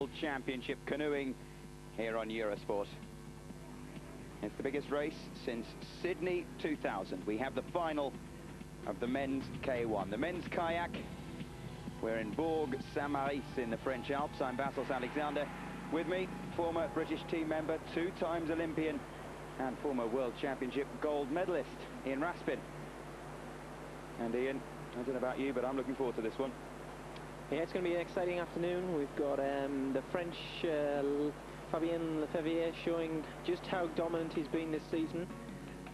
World Championship canoeing here on Eurosport. It's the biggest race since Sydney 2000. We have the final of the men's K1. The men's kayak, we're in Bourg Saint-Maurice in the French Alps. I'm Vassos Alexander. With me, former British team member, two times Olympian and former World Championship gold medalist, Ian Raspin. And Ian, I don't know about you, but I'm looking forward to this one. Yeah, it's going to be an exciting afternoon. We've got um, the French uh, Fabien Lefèvre showing just how dominant he's been this season.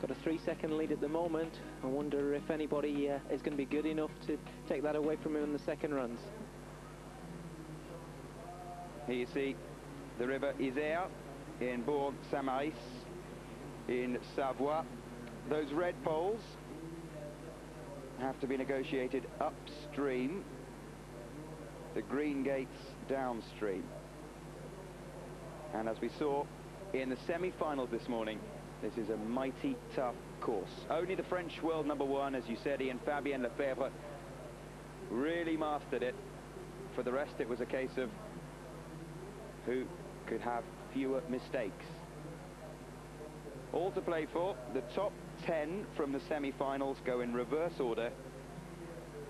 Got a three-second lead at the moment. I wonder if anybody uh, is going to be good enough to take that away from him in the second runs. Here you see the river Isère in Bourg Saint-Maurice in Savoie. Those red poles have to be negotiated upstream the green gates downstream. And as we saw in the semi-finals this morning, this is a mighty tough course. Only the French world number one, as you said, Ian Fabien Lefèvre, really mastered it. For the rest, it was a case of who could have fewer mistakes. All to play for. The top 10 from the semi-finals go in reverse order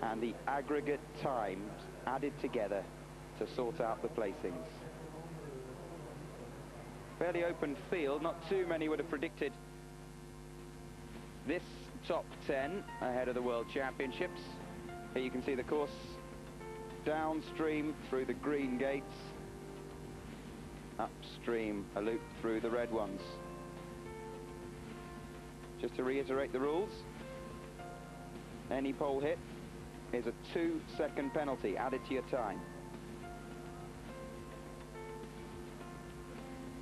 and the aggregate times added together to sort out the placings. Fairly open field, not too many would have predicted this top 10 ahead of the World Championships. Here you can see the course downstream through the green gates, upstream a loop through the red ones. Just to reiterate the rules, any pole hit is a two-second penalty added to your time.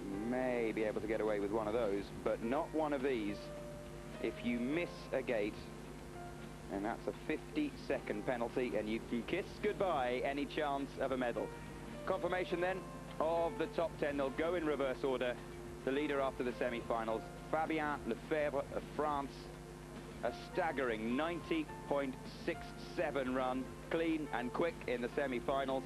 You may be able to get away with one of those, but not one of these. If you miss a gate, and that's a 50-second penalty, and you can kiss goodbye any chance of a medal. Confirmation then of the top 10. They'll go in reverse order. The leader after the semi-finals, Fabien Lefèvre of France, a staggering 90.67 run, clean and quick in the semi-finals.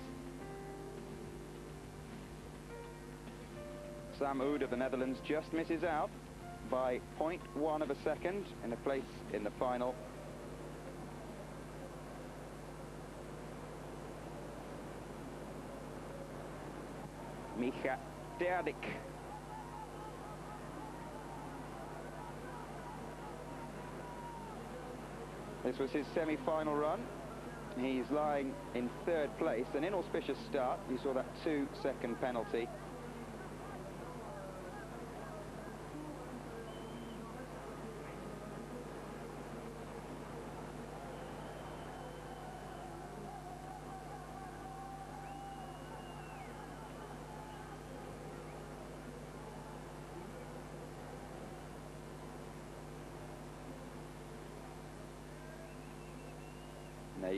Sam Oud of the Netherlands just misses out by 0.1 of a second in a place in the final. Miha Terdič This was his semi-final run. He's lying in third place, an inauspicious start. You saw that two-second penalty.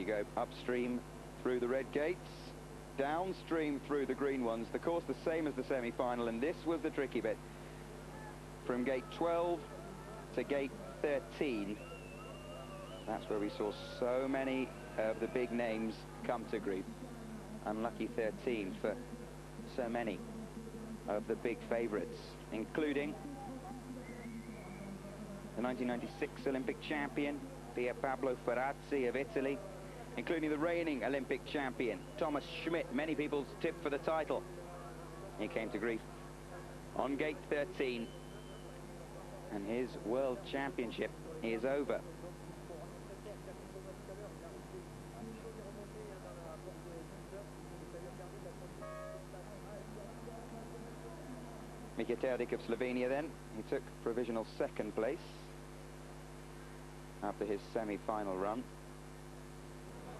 You go, upstream through the red gates, downstream through the green ones. The course the same as the semi-final, and this was the tricky bit. From gate 12 to gate 13, that's where we saw so many of the big names come to grief. Unlucky 13 for so many of the big favourites, including the 1996 Olympic champion, Pierpaolo Ferrazzi of Italy, including the reigning Olympic champion, Thomas Schmidt, many people's tip for the title. He came to grief on gate 13, and his world championship is over. Miha Terdič of Slovenia then, he took provisional second place after his semi-final run.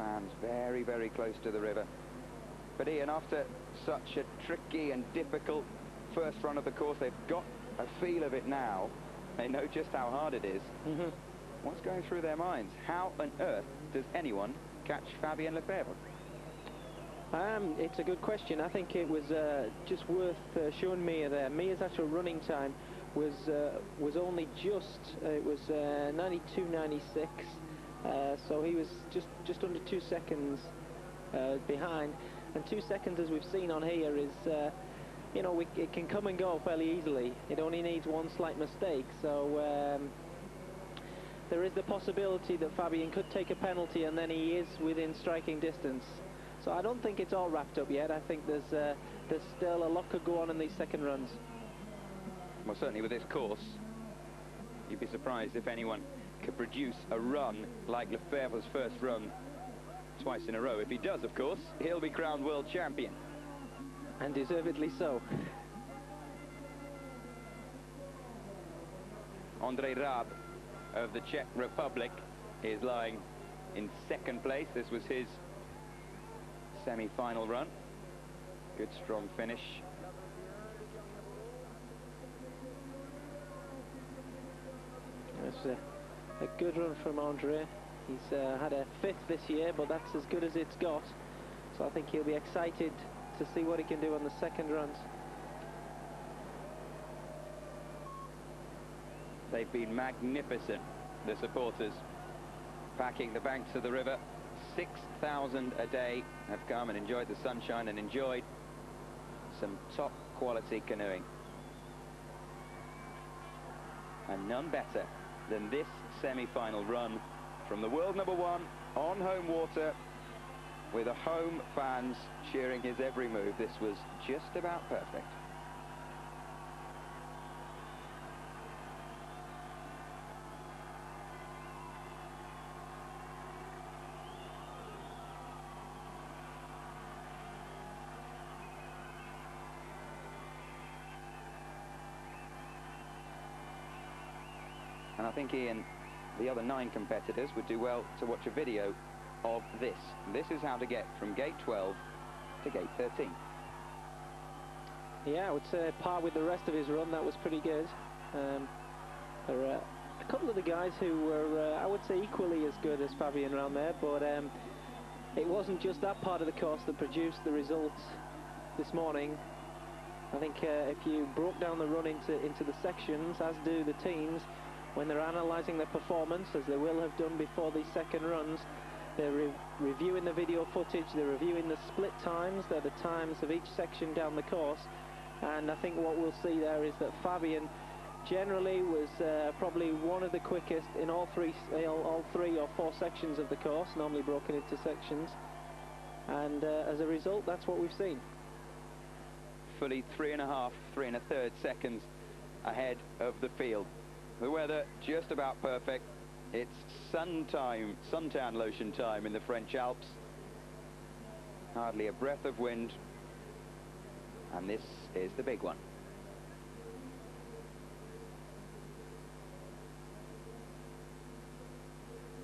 Fans very, very close to the river. But Ian, after such a tricky and difficult first run of the course, they've got a feel of it now. They know just how hard it is. Mm -hmm. What's going through their minds? How on earth does anyone catch Fabien Lefèvre? Um, it's a good question. I think it was uh, just worth uh, showing Miha there. Miha's actual running time was uh, was only just uh, it was 92.96 uh, uh, so he was just just under two seconds behind And two seconds, as we've seen on here, is, uh, you know, we, it can come and go fairly easily. It only needs one slight mistake. So um, there is the possibility that Fabien could take a penalty and then he is within striking distance. So I don't think it's all wrapped up yet. I think there's uh, there's still a lot could go on in these second runs. Well, certainly with this course, you'd be surprised if anyone could produce a run like Lefèvre's first run twice in a row. If he does, of course, he'll be crowned world champion. And deservedly so. Andrej Raab of the Czech Republic is lying in second place. This was his semi-final run. Good strong finish. It's a, a good run from Andre. He's uh, had a fifth this year, but that's as good as it's got. So I think he'll be excited to see what he can do on the second runs. They've been magnificent, the supporters, packing the banks of the river. 6,000 a day have come and enjoyed the sunshine and enjoyed some top quality canoeing. And none better than this semi-final run from the world number one on home water with the home fans cheering his every move. This was just about perfect. And I think Ian, the other nine competitors would do well to watch a video of this. This is how to get from gate 12 to gate 13. Yeah, I would say par with the rest of his run, that was pretty good. Um, there are a couple of the guys who were, uh, I would say, equally as good as Fabien around there, but um, it wasn't just that part of the course that produced the results this morning. I think uh, if you broke down the run into, into the sections, as do the teams, when they're analysing their performance, as they will have done before these second runs, they're re reviewing the video footage, they're reviewing the split times, they're the times of each section down the course, and I think what we'll see there is that Fabien generally was uh, probably one of the quickest in all three, all, three or four sections of the course, normally broken into sections, and uh, as a result, that's what we've seen. Fully three and a half, three and a third seconds ahead of the field. The weather just about perfect. It's sun time, suntan lotion time in the French Alps. Hardly a breath of wind. And this is the big one.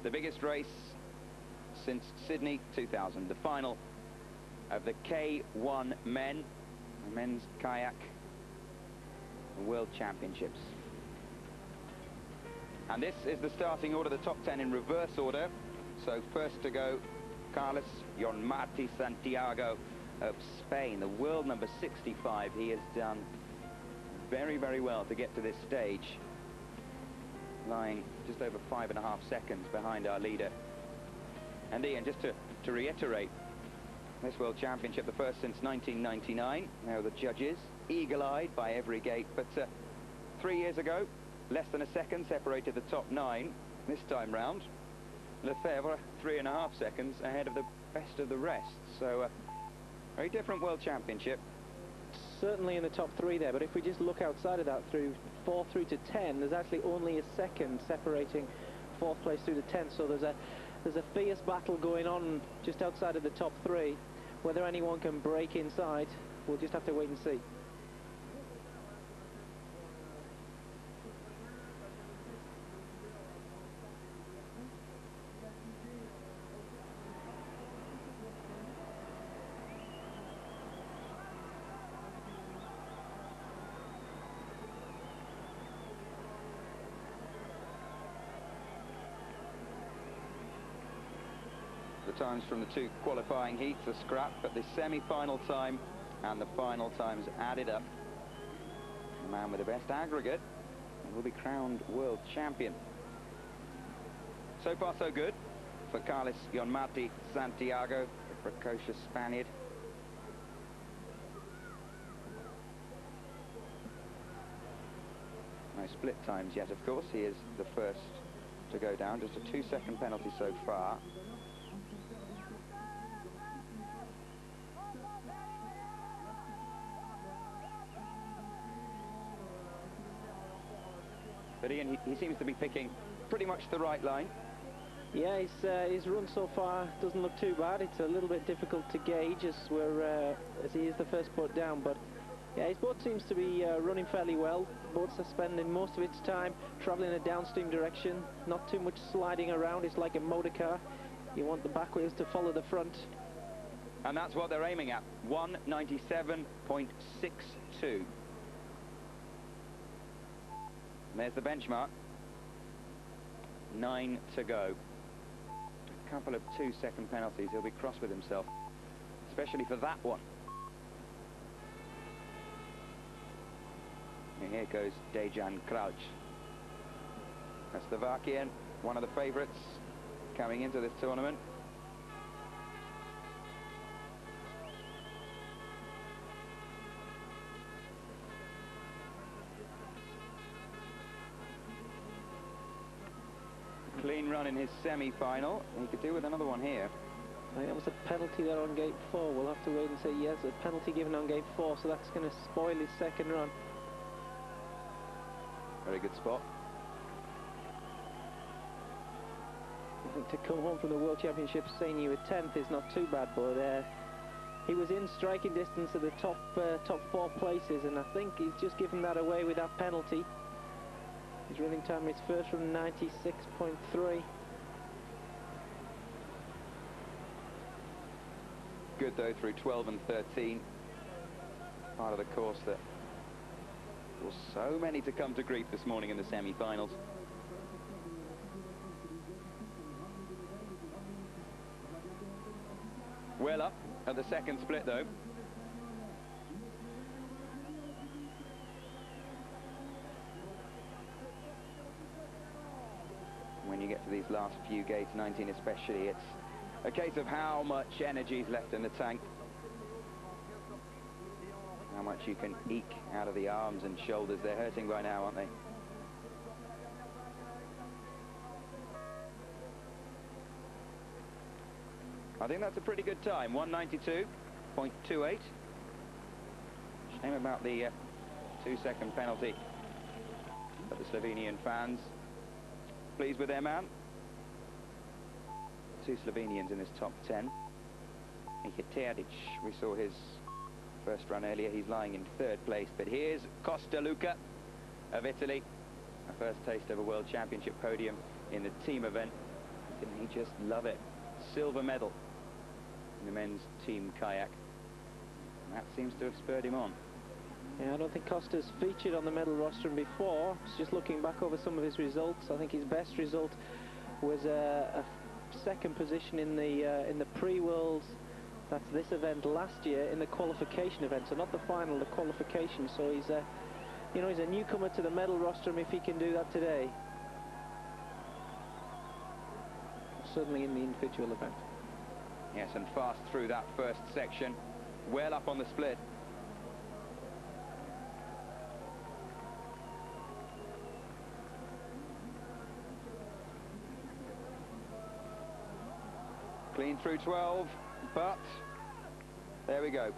The biggest race since Sydney 2000, the final of the K1 men, the men's kayak world championships. And this is the starting order, the top 10 in reverse order. So first to go, Carlos Juanmartí Santiago of Spain, the world number 65. He has done very, very well to get to this stage, lying just over five and a half seconds behind our leader. And Ian, just to, to reiterate, this World Championship, the first since 1999. Now the judges, eagle-eyed by every gate, but uh, three years ago, Less than a second separated the top nine this time round. Lefèvre, three and a half seconds ahead of the best of the rest. So, uh, very different World Championship. Certainly in the top three there, but if we just look outside of that through four through to ten, there's actually only a second separating fourth place through to ten. So there's a there's a fierce battle going on just outside of the top three. Whether anyone can break inside, we'll just have to wait and see. times from the two qualifying heats are scrapped, but the semi-final time and the final times added up. The man with the best aggregate will be crowned world champion. So far, so good for Carlos Juanmartí Santiago, the precocious Spaniard. No split times yet, of course. He is the first to go down. Just a two-second penalty so far. But Ian, he, he seems to be picking pretty much the right line. Yeah, his, uh, his run so far doesn't look too bad. It's a little bit difficult to gauge as we're uh, as he is the first boat down, but yeah, his boat seems to be uh, running fairly well. Boats are spending most of its time travelling in a downstream direction, not too much sliding around. It's like a motor car. You want the back wheels to follow the front. And that's what they're aiming at, 197.62. There's the benchmark. Nine to go. A couple of two-second penalties. He'll be cross with himself, especially for that one. And here goes Dejan Kralj. A Slovakian, one of the favourites coming into this tournament. Run in his semi-final. He could do with another one here. I think that was a penalty there on gate four. We'll have to wait and see. Yes, a penalty given on gate four, so that's going to spoil his second run. Very good spot. I think to come home from the World Championships saying you were 10th is not too bad, but uh, he was in striking distance of the top uh, top four places, and I think he's just given that away with that penalty. His running time is first from 96.3. Good though through 12 and 13. Part of the course that for so many to come to grief this morning in the semi-finals. Well up at the second split though. These last few gates, 19 especially, it's a case of how much energy is left in the tank how much you can eke out of the arms and shoulders. They're hurting by now, aren't they? I think that's a pretty good time, 192.28. Shame about the uh, two-second penalty. But the Slovenian fans pleased with their man. Two Slovenians in this top 10. Miha Terdič, we saw his first run earlier. He's lying in third place. But here's Costa Luca of Italy. A first taste of a World Championship podium in the team event. Didn't he just love it? Silver medal in the men's team kayak. And that seems to have spurred him on. Yeah, I don't think Costa's featured on the medal roster before. Just looking back over some of his results, I think his best result was uh, a, a second position in the uh, in the pre-worlds that's this event last year in the qualification event, so not the final, the qualification. So he's a, you know, he's a newcomer to the medal rostrum if he can do that today. Certainly in the individual event. Yes, and fast through that first section, well up on the split. Clean through 12. But there we go.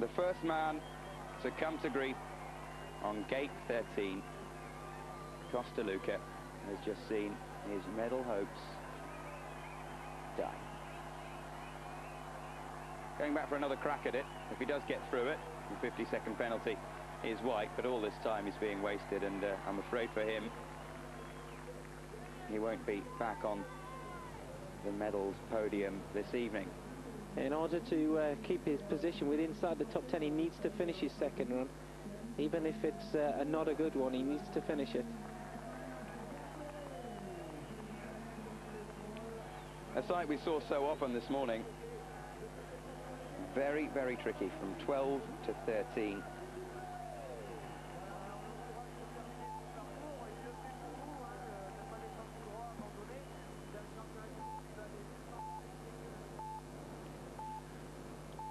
The first man to come to grief on gate 13, Costaluca, has just seen his medal hopes die. Going back for another crack at it. If he does get through it, the 50-second penalty is white, but all this time is being wasted, and uh, I'm afraid for him, he won't be back on the medals podium this evening. In order to uh, keep his position with inside the top 10, he needs to finish his second run. Even if it's uh, not a good one, he needs to finish it. A sight we saw so often this morning. Very, very tricky from 12 to 13.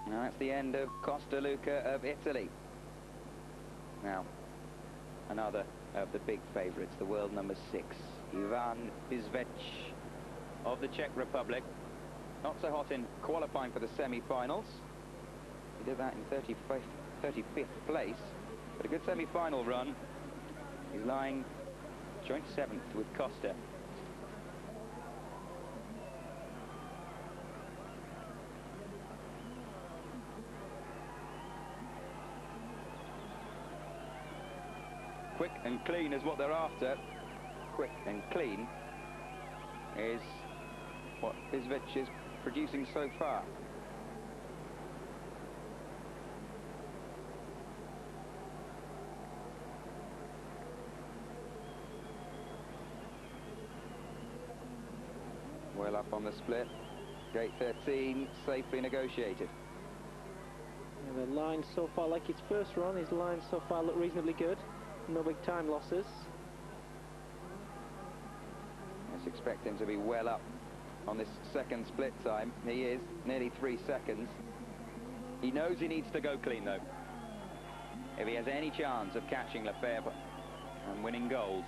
Now that's the end of Costaluca of Italy. Now, another of the big favourites, the world number six, Ivan Pišvejc of the Czech Republic. Not so hot in qualifying for the semi-finals. He did that in 35th, 35th place, but a good semi-final run. He's lying joint seventh with Costa. Quick and clean is what they're after. Quick and clean is what Pišvejc is producing so far. Well up on the split. Gate 13, safely negotiated. Yeah, the line so far, like his first run, his line so far look reasonably good. No big time losses. Let's expect him to be well up on this second split time. He is, nearly three seconds. He knows he needs to go clean, though. If he has any chance of catching Lefèvre and winning gold.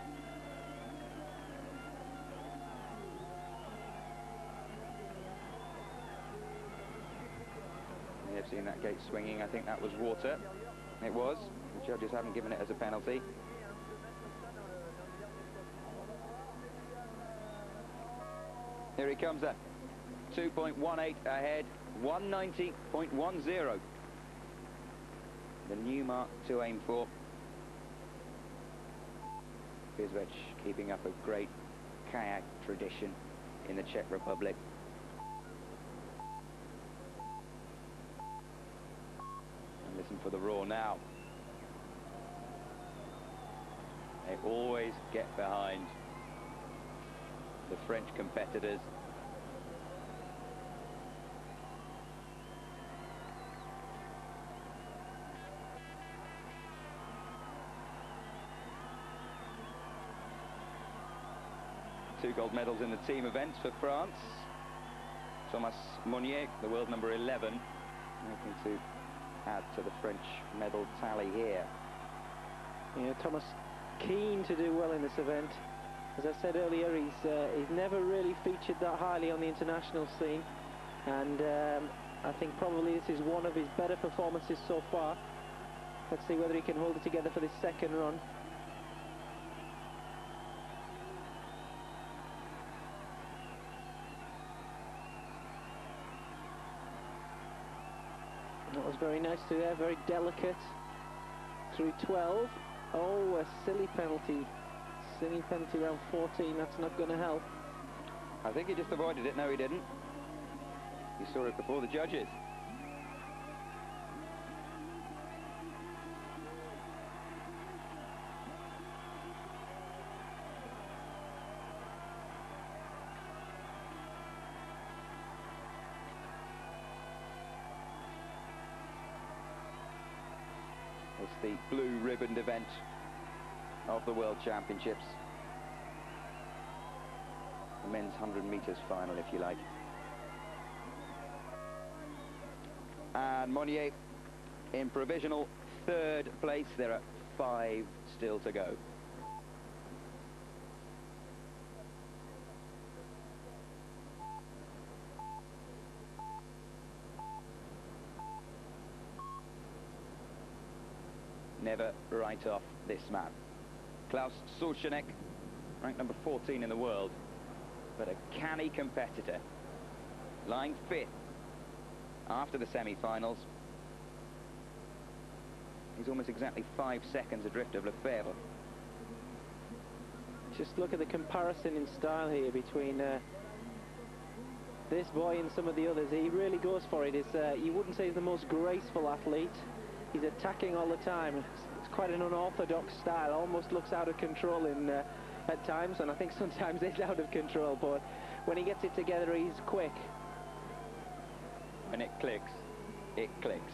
Have seen that gate swinging. I think that was water. It was. The judges haven't given it as a penalty. Here he comes then. 2.18 ahead, 190.10. The new mark to aim for. Pišvejc keeping up a great kayak tradition in the Czech Republic. And listen for the roar now. They always get behind the French competitors. Two gold medals in the team events for France. Thomas Monnier, the world number 11, looking to add to the French medal tally here. Yeah, Thomas keen to do well in this event. As I said earlier, he's uh, he's never really featured that highly on the international scene, and um, I think probably this is one of his better performances so far. Let's see whether he can hold it together for this second run. Very nice to there, very delicate. Through 12. Oh, a silly penalty. Silly penalty around 14, that's not going to help. I think he just avoided it. No, he didn't. He saw it before the judges. Event of the World Championships. The men's 100 metres final, if you like. And Monnier in provisional third place. There are five still to go. Never write off this man. Claus Suchanek, ranked number 14 in the world, but a canny competitor. Lying fifth after the semi-finals. He's almost exactly five seconds adrift of Lefèvre. Just look at the comparison in style here between uh, this boy and some of the others. He really goes for it. Uh, you wouldn't say he's the most graceful athlete. He's attacking all the time. It's, it's quite an unorthodox style. Almost looks out of control in uh, at times, and I think sometimes is out of control. But when he gets it together, he's quick. When it clicks, it clicks.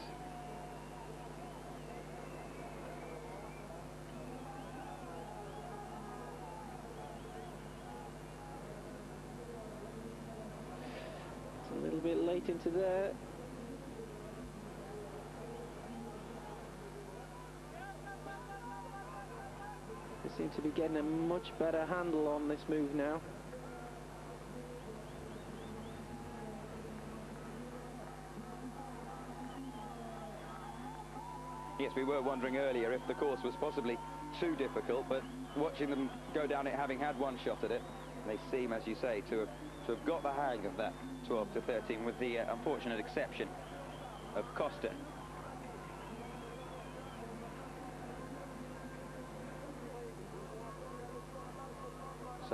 It's a little bit late into there. They seem to be getting a much better handle on this move now. Yes, we were wondering earlier if the course was possibly too difficult, but watching them go down it having had one shot at it, they seem, as you say, to have, to have got the hang of that 12 to 13 with the uh, unfortunate exception of Costa.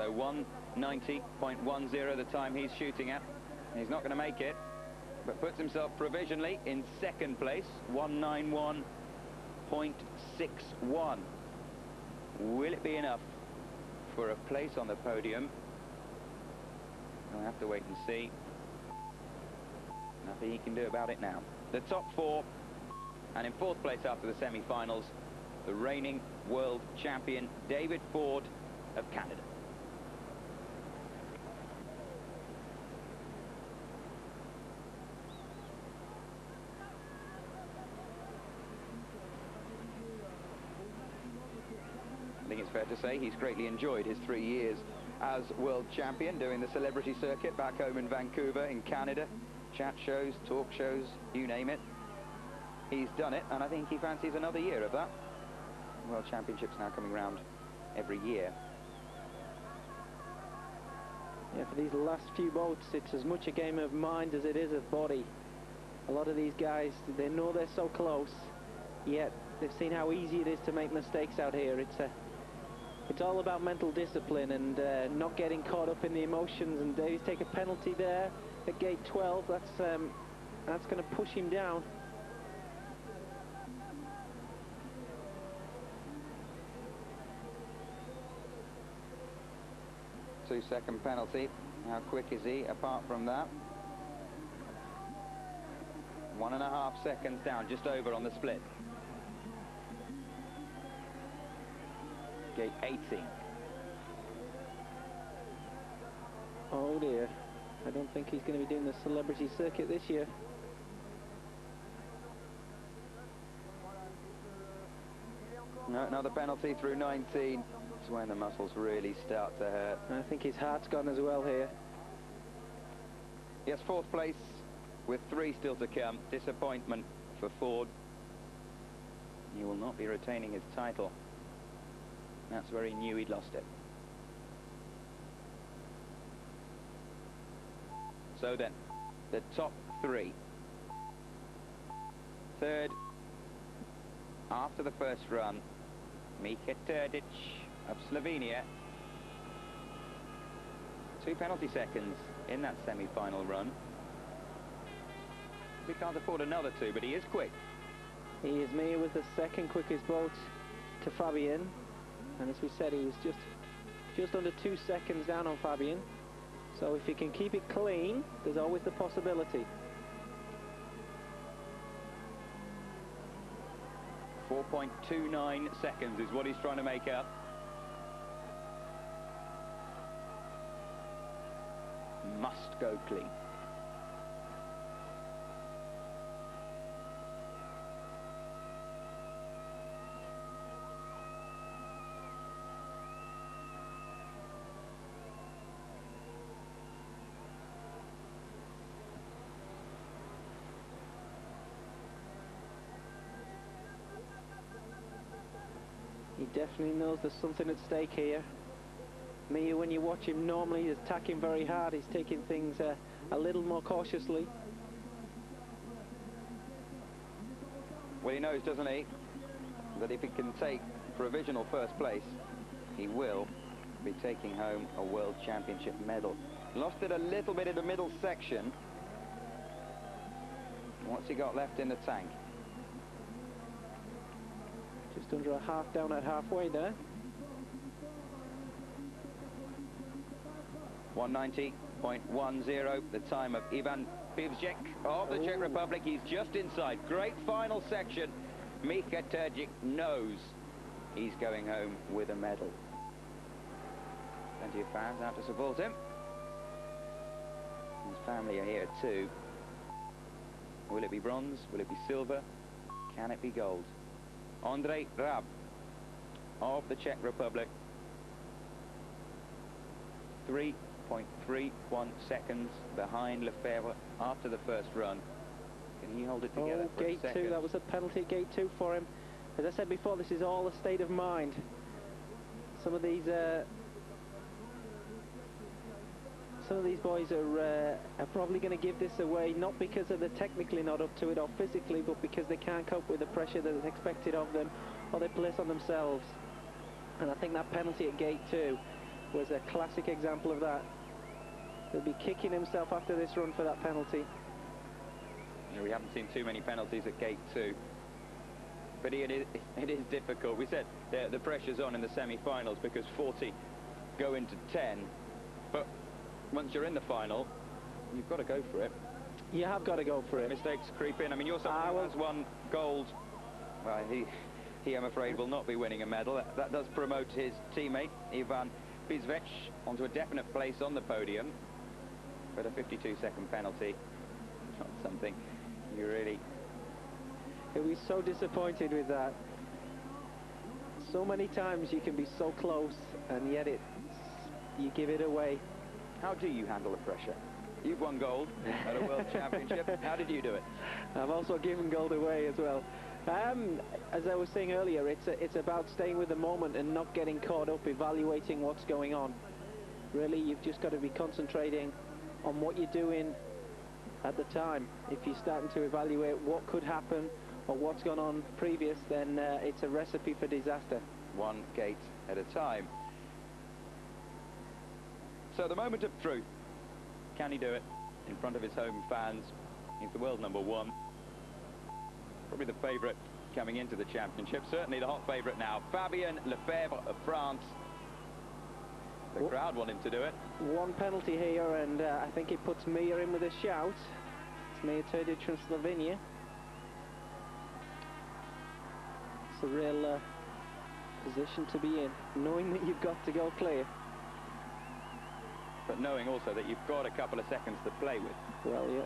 So 190.10 the time he's shooting at. He's not going to make it, but puts himself provisionally in second place, 191. 0.61. Will it be enough for a place on the podium? We'll have to wait and see. Nothing he can do about it now. The top four, and in fourth place after the semi-finals, the reigning world champion David Ford of Canada. think it's fair to say he's greatly enjoyed his three years as world champion, doing the celebrity circuit back home in Vancouver, in Canada. Chat shows, talk shows, you name it. He's done it, and I think he fancies another year of that. World Championships now coming round every year. Yeah, for these last few boats, it's as much a game of mind as it is of body. A lot of these guys, they know they're so close, yet they've seen how easy it is to make mistakes out here. It's a it's all about mental discipline and uh, not getting caught up in the emotions. And Davies take a penalty there at gate 12. That's um, that's going to push him down. Two second penalty. How quick is he apart from that? One and a half seconds down, just over on the split. Gate 18. Oh dear. I don't think he's going to be doing the celebrity circuit this year. No, another penalty through 19. It's when the muscles really start to hurt. I think his heart's gone as well here. Yes, fourth place with three still to come. Disappointment for Ford. He will not be retaining his title. That's where he knew he'd lost it. So then, the top three. Third, after the first run, Miha Terdič of Slovenia. Two penalty seconds in that semi-final run. We can't afford another two, but he is quick. He is me with the second quickest boat to Fabien. And as we said, he was just just under two seconds down on Fabien. So if he can keep it clean, there's always the possibility. 4.29 seconds is what he's trying to make up. Must go clean. Definitely knows there's something at stake here. Miha, when you watch him, normally he's attacking very hard. He's taking things uh, a little more cautiously. Well, he knows, doesn't he, that if he can take provisional first place, he will be taking home a World Championship medal. Lost it a little bit in the middle section. What's he got left in the tank? Under a half down at halfway there. 190.10, the time of Ivan Pišvejc of the Ooh. Czech Republic. He's just inside. Great final section. Miha Terdič knows he's going home with a medal. Plenty of fans out to support him. His family are here too. Will it be bronze? Will it be silver? Can it be gold? Andrei Rab of the Czech Republic. 3.31 seconds behind Lefèvre after the first run. Can he hold it together oh, gate two, that was a penalty at gate two for him. As I said before, this is all a state of mind. Some of these uh, some of these boys are, uh, are probably going to give this away, not because of they're technically not up to it or physically, but because they can't cope with the pressure that is expected of them or they place on themselves. And I think that penalty at gate two was a classic example of that. He'll be kicking himself after this run for that penalty. We haven't seen too many penalties at gate two. But it is, it is difficult. We said the, the pressure's on in the semi-finals because 40 go into 10. But once you're in the final, you've got to go for it. You have got to go for it. Mistakes creep in. I mean, you're someone who has won gold. Well, he, he, I'm afraid, will not be winning a medal. That, that does promote his teammate, Ivan Pišvejc, onto a definite place on the podium. But a 52-second penalty, not something you really... He'll be so disappointed with that. So many times you can be so close and yet it's, you give it away. How do you handle the pressure? You've won gold at a World Championship. How did you do it? I've also given gold away as well. Um, as I was saying earlier, it's, a, it's about staying with the moment and not getting caught up evaluating what's going on. Really, you've just got to be concentrating on what you're doing at the time. If you're starting to evaluate what could happen or what's gone on previous, then uh, it's a recipe for disaster. One gate at a time. So the moment of truth. Can he do it in front of his home fans? He's the world number one. Probably the favourite coming into the championship. Certainly the hot favourite now. Fabien Lefèvre of France. The crowd want him to do it. One penalty here, and uh, I think it puts Miha in with a shout. It's Miha Terdič from Slovenia. It's a real uh, position to be in, knowing that you've got to go clear. But knowing also that you've got a couple of seconds to play with. Well, yeah.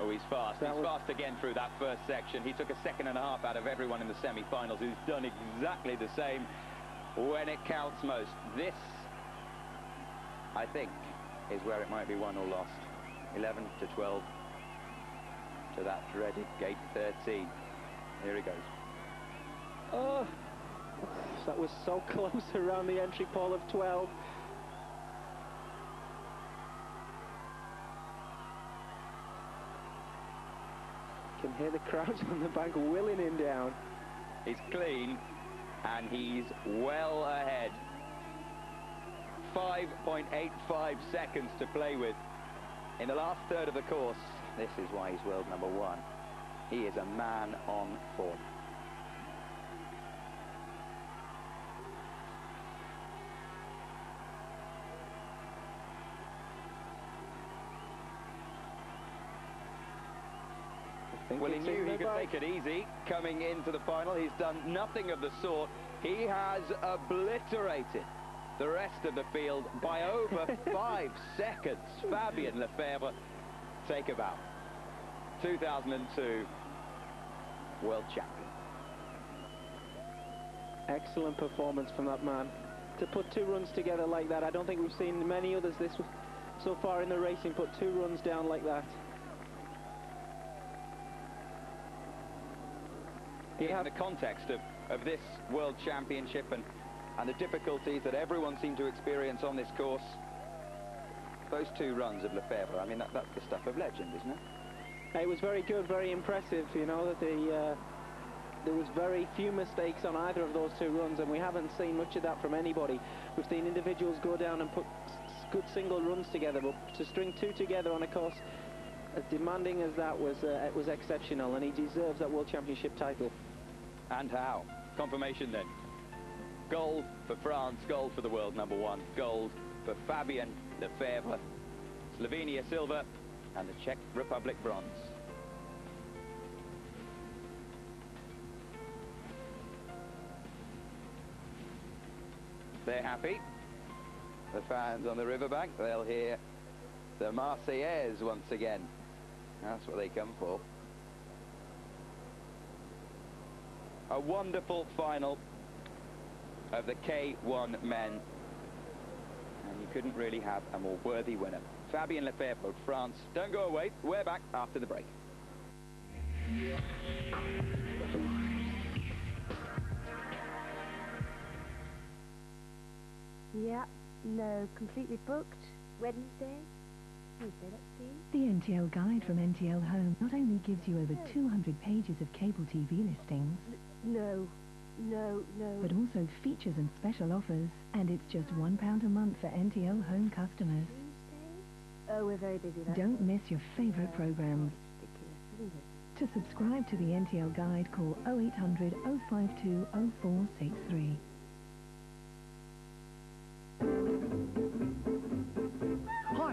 Oh, he's fast. That he's was- fast again through that first section. He took a second and a half out of everyone in the semi-finals who's done exactly the same when it counts most. This, I think, is where it might be won or lost. 11 to 12 to that dreaded gate 13. Here he goes. Oh, that was so close around the entry pole of 12. Can hear the crowds on the bank willing him down. He's clean and he's well ahead. 5.85 seconds to play with. In the last third of the course, this is why he's world number one. He is a man on form. He knew he could take it easy coming into the final. He's done nothing of the sort. He has obliterated the rest of the field by over five seconds. Fabien Lefèvre, take a bow. 2002 world champion. Excellent performance from that man. To put two runs together like that, I don't think we've seen many others this so far in the racing put two runs down like that. In the context of, of this World Championship and, and the difficulties that everyone seemed to experience on this course, those two runs of Lefèvre, I mean, that, that's the stuff of legend, isn't it? It was very good, very impressive. You know that the uh, there was very few mistakes on either of those two runs, and we haven't seen much of that from anybody. We've seen individuals go down and put good single runs together, but to string two together on a course as demanding as that was, uh, was exceptional, and he deserves that World Championship title. And how? Confirmation then. Gold for France, gold for the world number one, gold for Fabien Lefèvre, Slovenia silver, and the Czech Republic bronze. They're happy. The fans on the riverbank, they'll hear the Marseillaise once again. That's what they come for. A wonderful final of the K1 men. And you couldn't really have a more worthy winner. Fabien Lefèvre of France. Don't go away. We're back after the break. Yeah, no, completely booked. Wednesday? Wednesday, let's see. The NTL guide from NTL Home not only gives you over 200 pages of cable TV listings, No, no, no. but also features and special offers. And it's just £1 a month for NTL Home customers. Oh, we're very busy Don't miss your favourite programmes. Ridiculous, isn't it? To subscribe to the NTL guide, call 0800 052 0463.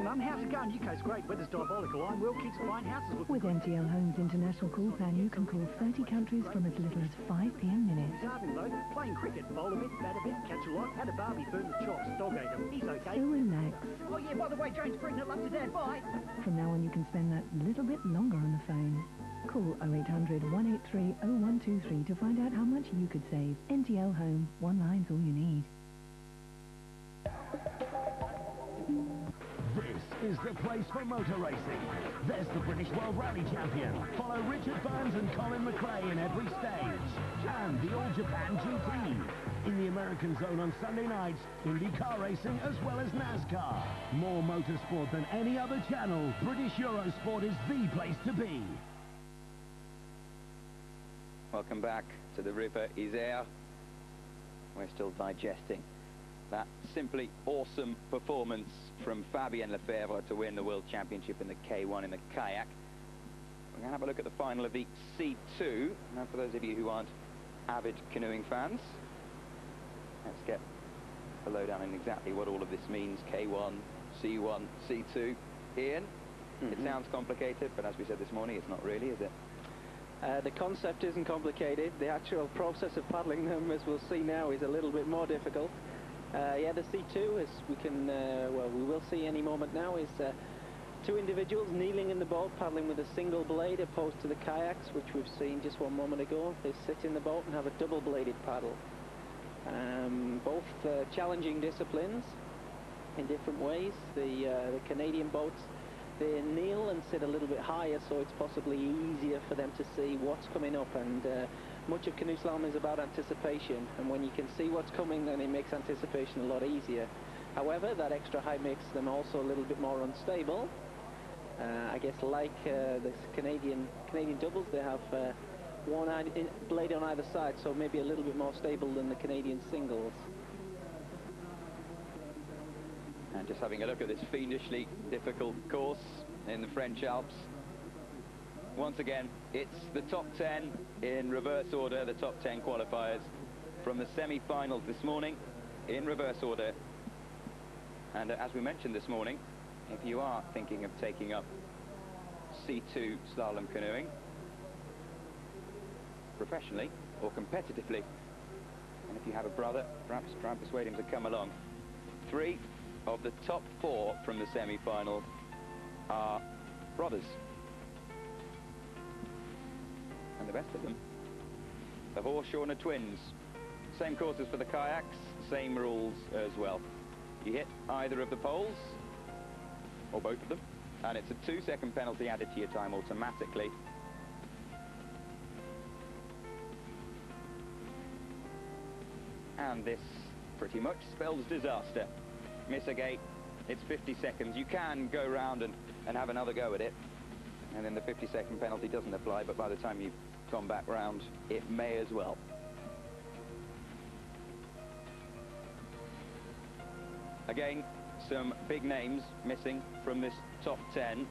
Mum, how's it going? UK's great, weather's diabolical. I'm Will, keeps buying houses with... With NTL Home's international call plan, you can call 30 countries from as little as 5 p.m. minutes. Garden though, playing cricket, bowl a bit, bat a bit, catch a lot, had a barbie, burned the chops, dog ate him, he's okay. So relax. Oh yeah, by the way, Jane's pregnant, love to dad, bye! From now on, you can spend that little bit longer on the phone. Call 0800 183 0123 to find out how much you could save. NTL Home, one line's all you need. Is the place for motor racing. There's the British World Rally Champion. Follow Richard Burns and Colin McRae in every stage. And the All Japan GP. In the American zone on Sunday nights, Indy car racing as well as NASCAR. More motorsport than any other channel. British Eurosport is the place to be. Welcome back to the River Isère. We're still digesting that simply awesome performance from Fabien Lefèvre to win the World Championship in the K1 in the kayak. We're going to have a look at the final of the C2. Now, for those of you who aren't avid canoeing fans, let's get a lowdown on exactly what all of this means. K1, C1, C2. Ian, it Mhm. sounds complicated, but as we said this morning, it's not really, is it? Uh, the concept isn't complicated. The actual process of paddling them, as we'll see now, is a little bit more difficult. Uh, yeah, the C2, as we can, uh, well, we will see any moment now, is uh, two individuals kneeling in the boat, paddling with a single blade, opposed to the kayaks, which we've seen just one moment ago. They sit in the boat and have a double-bladed paddle. Um, both uh, challenging disciplines in different ways. The, uh, the Canadian boats, they kneel and sit a little bit higher, so it's possibly easier for them to see what's coming up. And uh, much of canoe slalom is about anticipation, and when you can see what's coming, then it makes anticipation a lot easier. However, that extra height makes them also a little bit more unstable. Uh, I guess like uh, the Canadian Canadian doubles, they have uh, one blade on either side, so maybe a little bit more stable than the Canadian singles. And just having a look at this fiendishly difficult course in the French Alps. Once again, it's the top 10 in reverse order, the top 10 qualifiers from the semi-finals this morning in reverse order. And uh, as we mentioned this morning, if you are thinking of taking up C2 slalom canoeing professionally or competitively, and if you have a brother, perhaps try and persuade him to come along. Three of the top four from the semi-final are brothers. And the best of them, the Hochschorner twins. Same courses for the kayaks, same rules as well. You hit either of the poles, or both of them, and it's a two-second penalty added to your time automatically. And this pretty much spells disaster. Miss a gate, it's 50 seconds. You can go round and, and have another go at it. And then the 50 second penalty doesn't apply, but by the time you've gone back round, it may as well. Again, some big names missing from this top 10.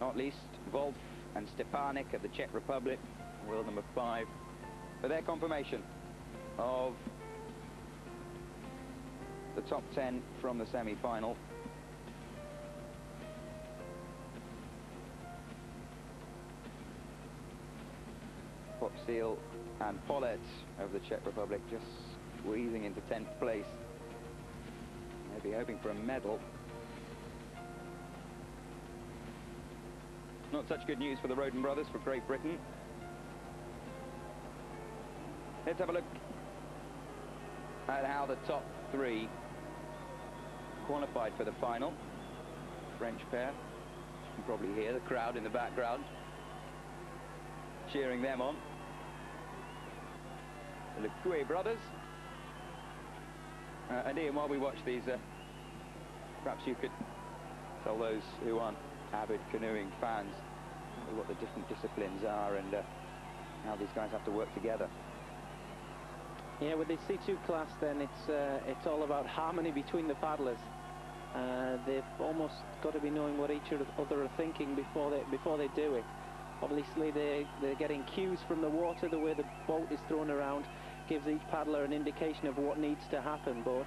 Not least Volf and Stepanek of the Czech Republic, world number five, for their confirmation of the top 10 from the semi-final. Seal and Pollert of the Czech Republic just squeezing into 10th place. Maybe hoping for a medal. Not such good news for the Roden brothers for Great Britain. Let's have a look at how the top three qualified for the final. French pair. You can probably hear the crowd in the background cheering them on. The Le brothers. Uh, and Ian, while we watch these, uh, perhaps you could tell those who aren't avid canoeing fans what the different disciplines are and uh, how these guys have to work together. Yeah, with the C2 class then it's uh, it's all about harmony between the paddlers. Uh, they've almost got to be knowing what each other are thinking before they before they do it. Obviously they they're getting cues from the water, the way the boat is thrown around gives each paddler an indication of what needs to happen, but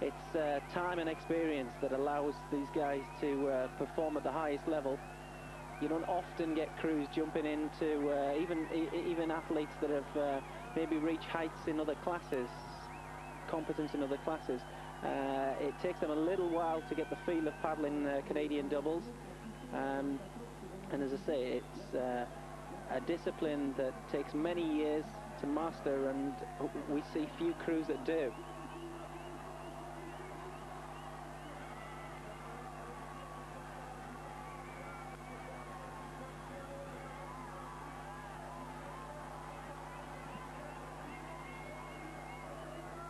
it's uh, time and experience that allows these guys to uh, perform at the highest level. You don't often get crews jumping into uh, even even athletes that have uh, maybe reached heights in other classes, competence in other classes. Uh, it takes them a little while to get the feel of paddling uh, Canadian doubles. Um, and as I say, it's a discipline that takes many years to master and we see few crews that do.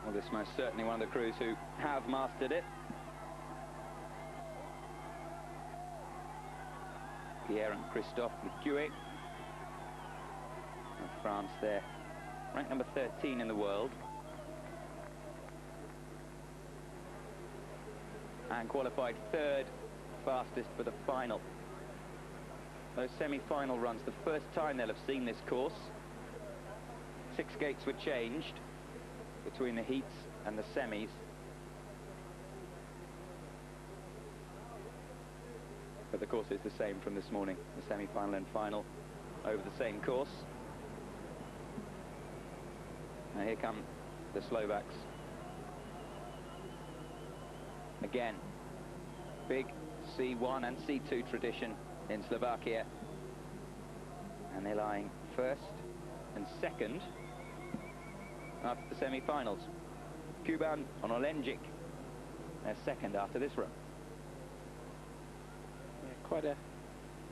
Well, this is most certainly one of the crews who have mastered it. Pierre and Christophe of France there ranked number 13 in the world. And qualified third fastest for the final. Those semi-final runs, the first time they'll have seen this course. Six gates were changed between the heats and the semis. But the course is the same from this morning, the semi-final and final over the same course. Now here come the Slovaks. Again, big C1 and C2 tradition in Slovakia. And they're lying first and second after the semi-finals. Kuban on Olejnik, they're second after this run. Yeah, quite a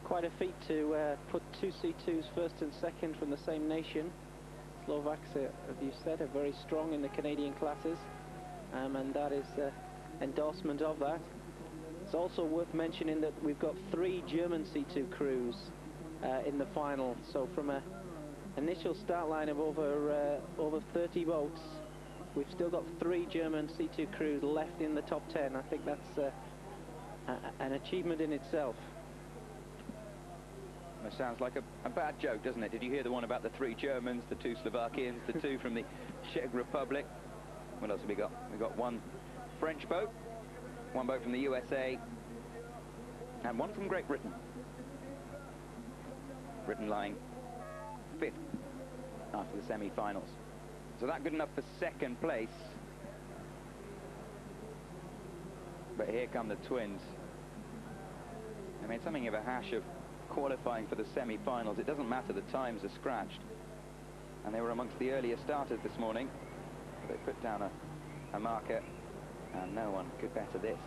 quite a feat to uh, put two C2s first and second from the same nation. Slovaks, uh, as you said, are very strong in the Canadian classes, um, and that is uh, endorsement of that. It's also worth mentioning that we've got three German C2 crews uh, in the final. So from a initial start line of over uh, over 30 boats, we've still got three German C2 crews left in the top 10. I think that's uh, an achievement in itself. Sounds like a, a, bad joke, doesn't it? Did you hear the one about the three Germans, the two Slovakians, the two from the Czech Republic? What else have we got? We've got one French boat, one boat from the USA, and one from Great Britain. Britain lying fifth after the semi-finals. So that good enough for second place. But here come the twins. I mean, something of a hash of qualifying for the semi-finals. It doesn't matter, the times are scratched. And they were amongst the earlier starters this morning. They put down a, a marker, and no one could better this.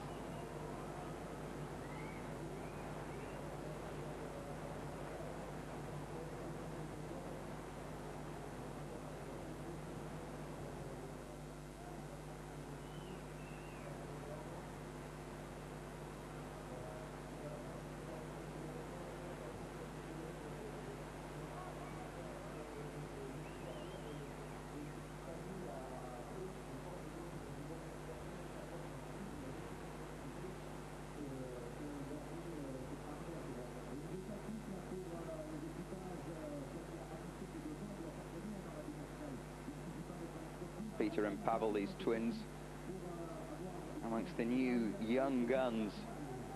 Peter and Pavel, these twins, amongst the new young guns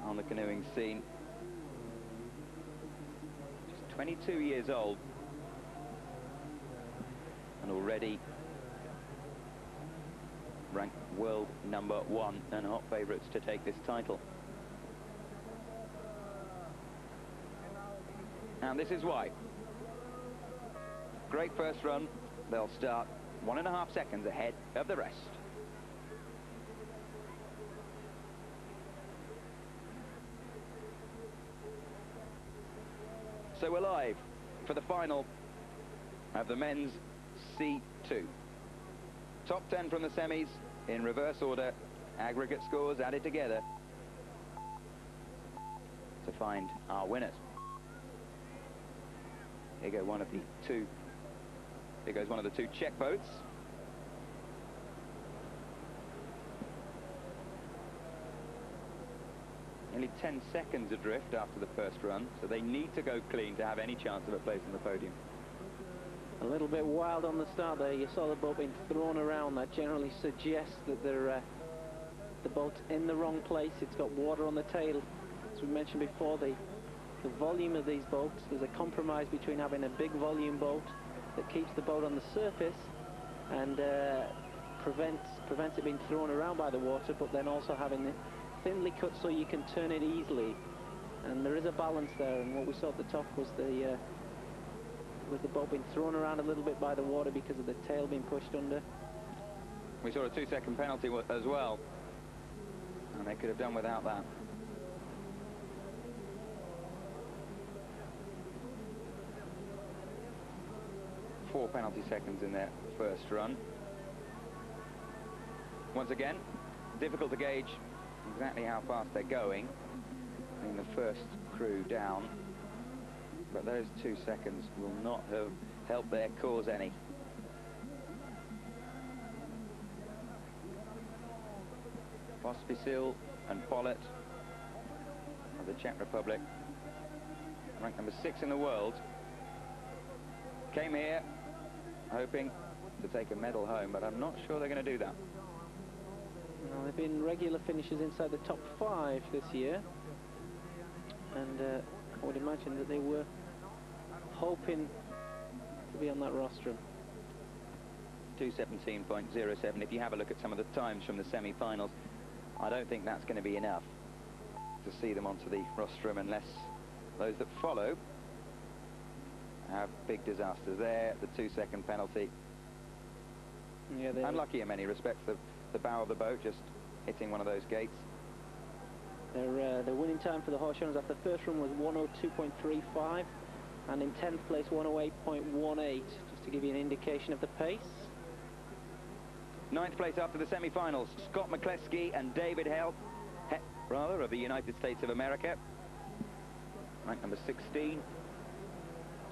on the canoeing scene. Just 22 years old and already ranked world number one and hot favourites to take this title. And this is why. Great first run, they'll start one and a half seconds ahead of the rest. So we're live for the final of the men's C2. Top 10 from the semis in reverse order, aggregate scores added together to find our winners. Here go one of the two, here goes one of the two Czech boats. Nearly 10 seconds adrift after the first run, so they need to go clean to have any chance of a place on the podium. A little bit wild on the start there. You saw the boat being thrown around. That generally suggests that they're, uh, the boat's in the wrong place. It's got water on the tail. As we mentioned before, the, the volume of these boats, there's a compromise between having a big volume boat that keeps the boat on the surface and uh, prevents, prevents it being thrown around by the water, but then also having it thinly cut so you can turn it easily. And there is a balance there, and what we saw at the top was the uh, was the boat being thrown around a little bit by the water because of the tail being pushed under. We saw a two-second penalty as well, and they could have done without that. Four penalty seconds in their first run. Once again, difficult to gauge exactly how fast they're going. in the first crew down, but those two seconds will not have helped their cause any. Pospisil and Pollert of the Czech Republic, ranked number six in the world, came here hoping to take a medal home, but I'm not sure they're going to do that. Well, they've been regular finishers inside the top five this year, and uh, I would imagine that they were hoping to be on that rostrum. 217.07. If you have a look at some of the times from the semi-finals, I don't think that's going to be enough to see them onto the rostrum unless those that follow have big disaster there. The two-second penalty. Yeah, Unlucky in many respects. The, the bow of the boat just hitting one of those gates. Their, uh, their winning time for the Hochschorners after the first run was 102.35 and in 10th place 108.18 just to give you an indication of the pace. Ninth place after the semi-finals, Scott McCleskey and David Hepp, he rather, of the United States of America. Rank number 16.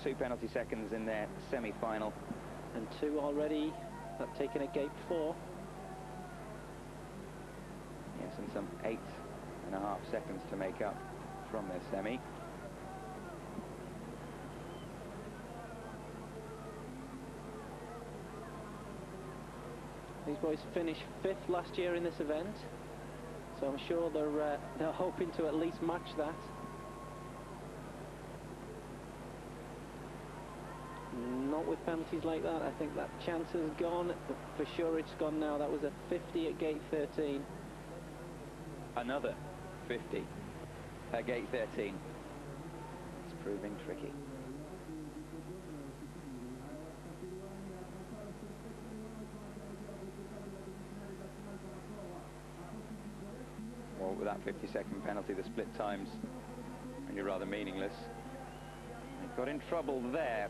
Two penalty seconds in their semi-final. And two already that taken at gate four. Yes, and some eight and a half seconds to make up from their semi. These boys finished fifth last year in this event, so I'm sure they're, uh, they're hoping to at least match that. Not with penalties like that, I think that chance has gone, for sure it's gone now. That was a 50 at gate 13. Another 50 at gate 13. It's proving tricky. Well, with that 50 second penalty, the split times are rather meaningless. They got in trouble there.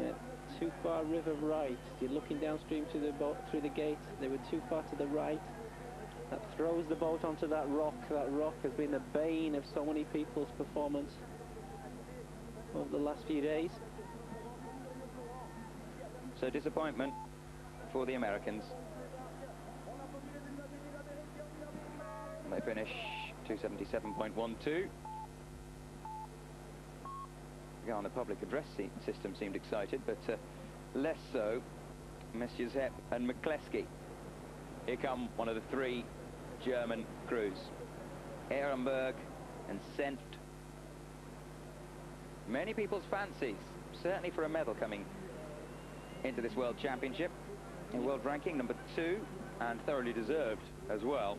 Yeah, too far river right. You're looking downstream to the boat through the gate. They were too far to the right. That throws the boat onto that rock. That rock has been the bane of so many people's performance over the last few days. So disappointment for the Americans. They finish 277.12. On the public address system seemed excited, but uh, less so Messieurs Hepp and McCleskey. Here come one of the three German crews. Ehrenberg and Senft. Many people's fancies, certainly for a medal coming into this World Championship. In world ranking number two, and thoroughly deserved as well.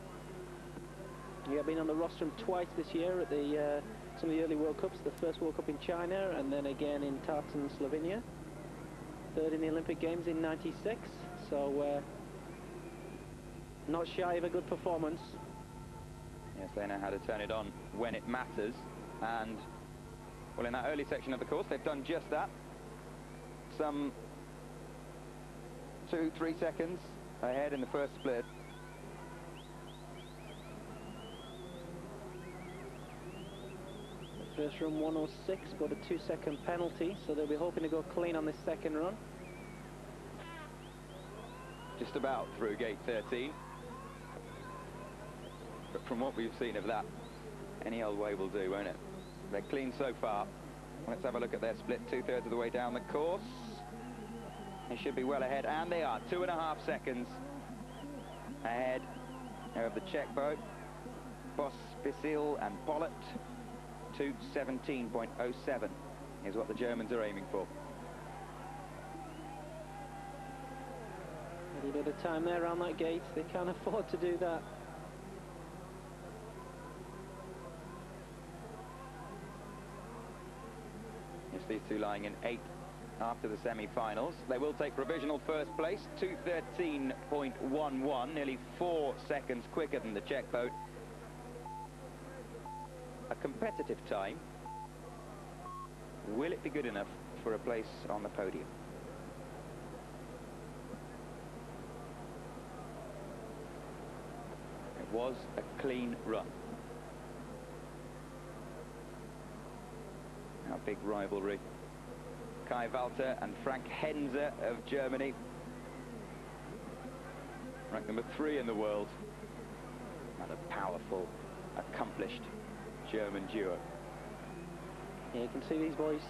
We have been on the rostrum twice this year at the uh, some of the early World Cups. The first World Cup in China and then again in Tacen, Slovenia. Third in the Olympic Games in 96. So, uh, not shy of a good performance. Yes, they know how to turn it on when it matters. And, well, in that early section of the course, they've done just that. Some two, three seconds ahead in the first split. First run 106, but a two-second penalty, so they'll be hoping to go clean on this second run. Just about through gate 13. But from what we've seen of that, any old way will do, won't it? They're clean so far. Let's have a look at their split two-thirds of the way down the course. They should be well ahead, and they are. Two and a half seconds ahead of the Czech boat. Boss Bisil and Pollert. 217.07 is what the Germans are aiming for. A little bit of time there around that gate. They can't afford to do that. Yes, these two lying in eighth after the semi-finals. They will take provisional first place, 213.11, nearly four seconds quicker than the Czech boat. A competitive time. Will it be good enough for a place on the podium? It was a clean run. Our big rivalry. Kai Walter and Frank Henze of Germany. Ranked number three in the world. And a powerful, accomplished German duo. Yeah, you can see these boys.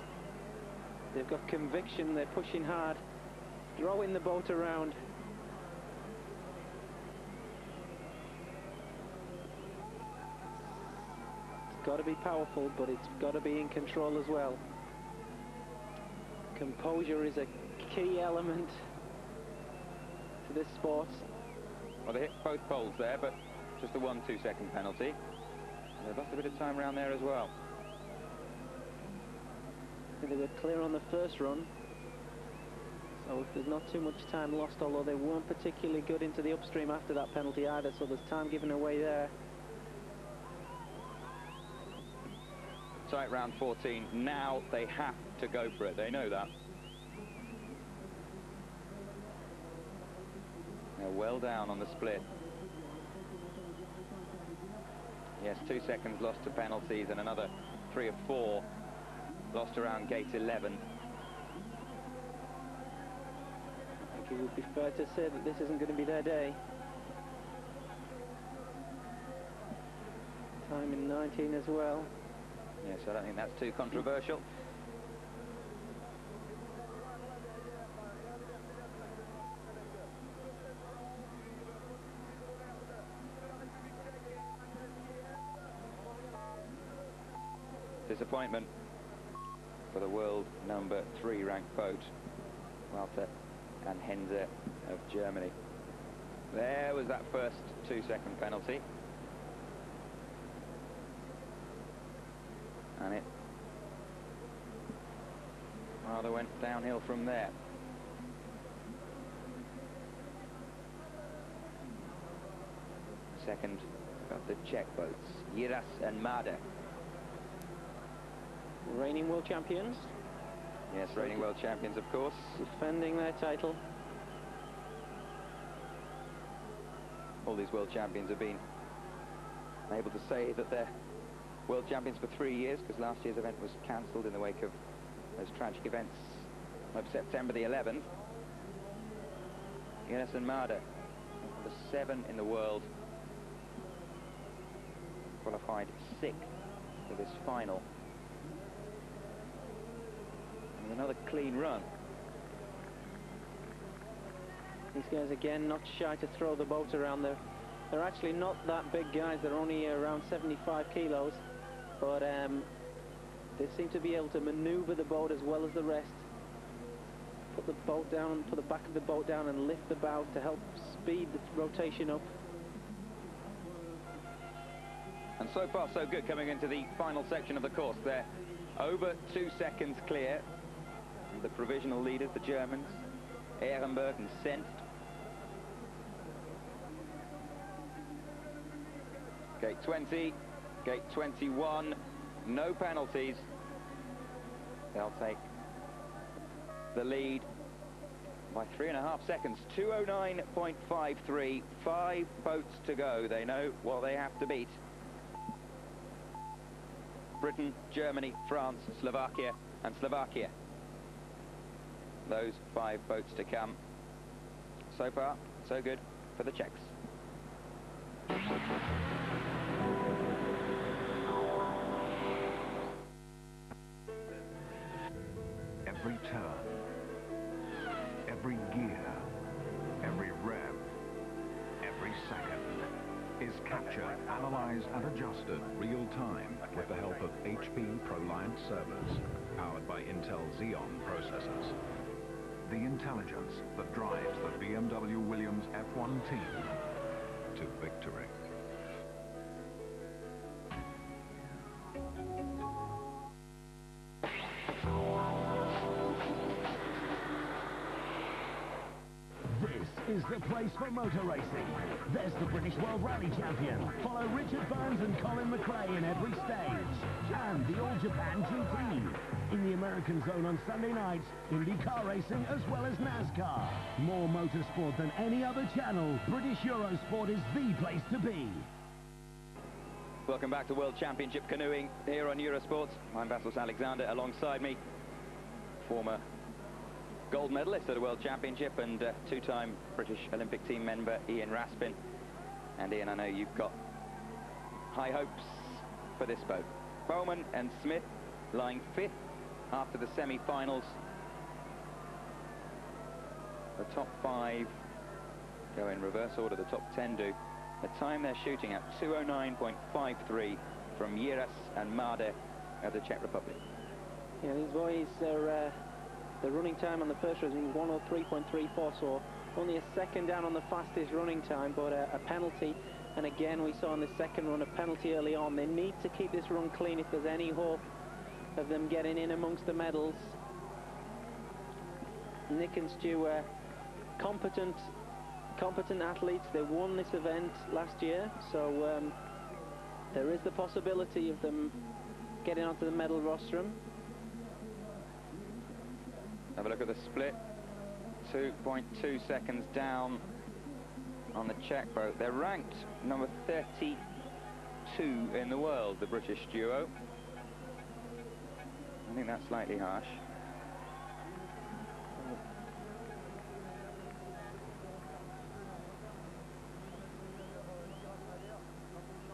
They've got conviction. They're pushing hard, throwing the boat around. It's got to be powerful, but it's got to be in control as well. Composure is a key element to this sport. Well, they hit both poles there, but just a one two-second penalty. They've lost a bit of time around there as well. They were clear on the first run. So there's not too much time lost, although they weren't particularly good into the upstream after that penalty either, so there's time given away there. Tight round 14. Now they have to go for it. They know that. They're well down on the split. Yes, two seconds lost to penalties and another three or four lost around gate 11. I think it would be fair to say that this isn't going to be their day. Time in 19 as well. Yes, I don't think that's too controversial. Disappointment for the world number three ranked boat, Walter and Henze of Germany. There was that first two-second penalty. And it rather went downhill from there. Second got the Czech boats, Jiras and Máder. Reigning world champions, Yes, reigning world champions, of course. defending their title. All these world champions have been able to say that they're world champions for three years because last year's event was cancelled in the wake of those tragic events of September the 11th. Jiras and Máder, number seven in the world, qualified sixth for this final. And another clean run. These guys again not shy to throw the boat around there. They're actually not that big guys. They're only around 75 kilos, but um, they seem to be able to maneuver the boat as well as the rest. Put the boat down, put the back of the boat down, and lift the bow to help speed the rotation up. And so far, so good coming into the final section of the course. They're over two seconds clear the provisional leaders, the Germans, Ehrenberg and Senft. Gate 20, gate 21, no penalties. They'll take the lead by three and a half seconds, 209.53, five boats to go. They know what they have to beat. Britain, Germany, France, Slovakia and Slovakia. Those five boats to come. So far, so good for the Czechs. Every turn, every gear, every rev, every second is captured, analyzed and adjusted real time with the help of HP ProLiant servers powered by Intel Xeon processors. The intelligence that drives the BMW Williams F1 team to victory. Is the place for motor racing. There's the British World Rally Champion. Follow Richard Burns and Colin McRae in every stage. And the All Japan GP. In the American zone on Sunday nights, Indy car racing as well as NASCAR. More motorsport than any other channel, British Eurosport is the place to be. Welcome back to World Championship Canoeing here on Eurosport. I'm Vassos Alexander alongside me, former gold medalist at the World Championship and uh, two-time British Olympic team member Ian Raspin. And Ian, I know you've got high hopes for this boat. Bowman and Smith lying fifth after the semi-finals. The top five go in reverse order, the top 10 do. The time they're shooting at 209.53 from Jiras and Máder of the Czech Republic. Yeah, these boys are, uh, the running time on the first race is 103.34, so only a second down on the fastest running time, but a, a penalty. And again, we saw in the second run a penalty early on. They need to keep this run clean if there's any hope of them getting in amongst the medals. Nick and Stu are competent, competent athletes. They won this event last year, so um, there is the possibility of them getting onto the medal rostrum. Have a look at the split. 2.2 seconds down on the Czech boat. They're ranked number 32 in the world, the British duo. I think that's slightly harsh.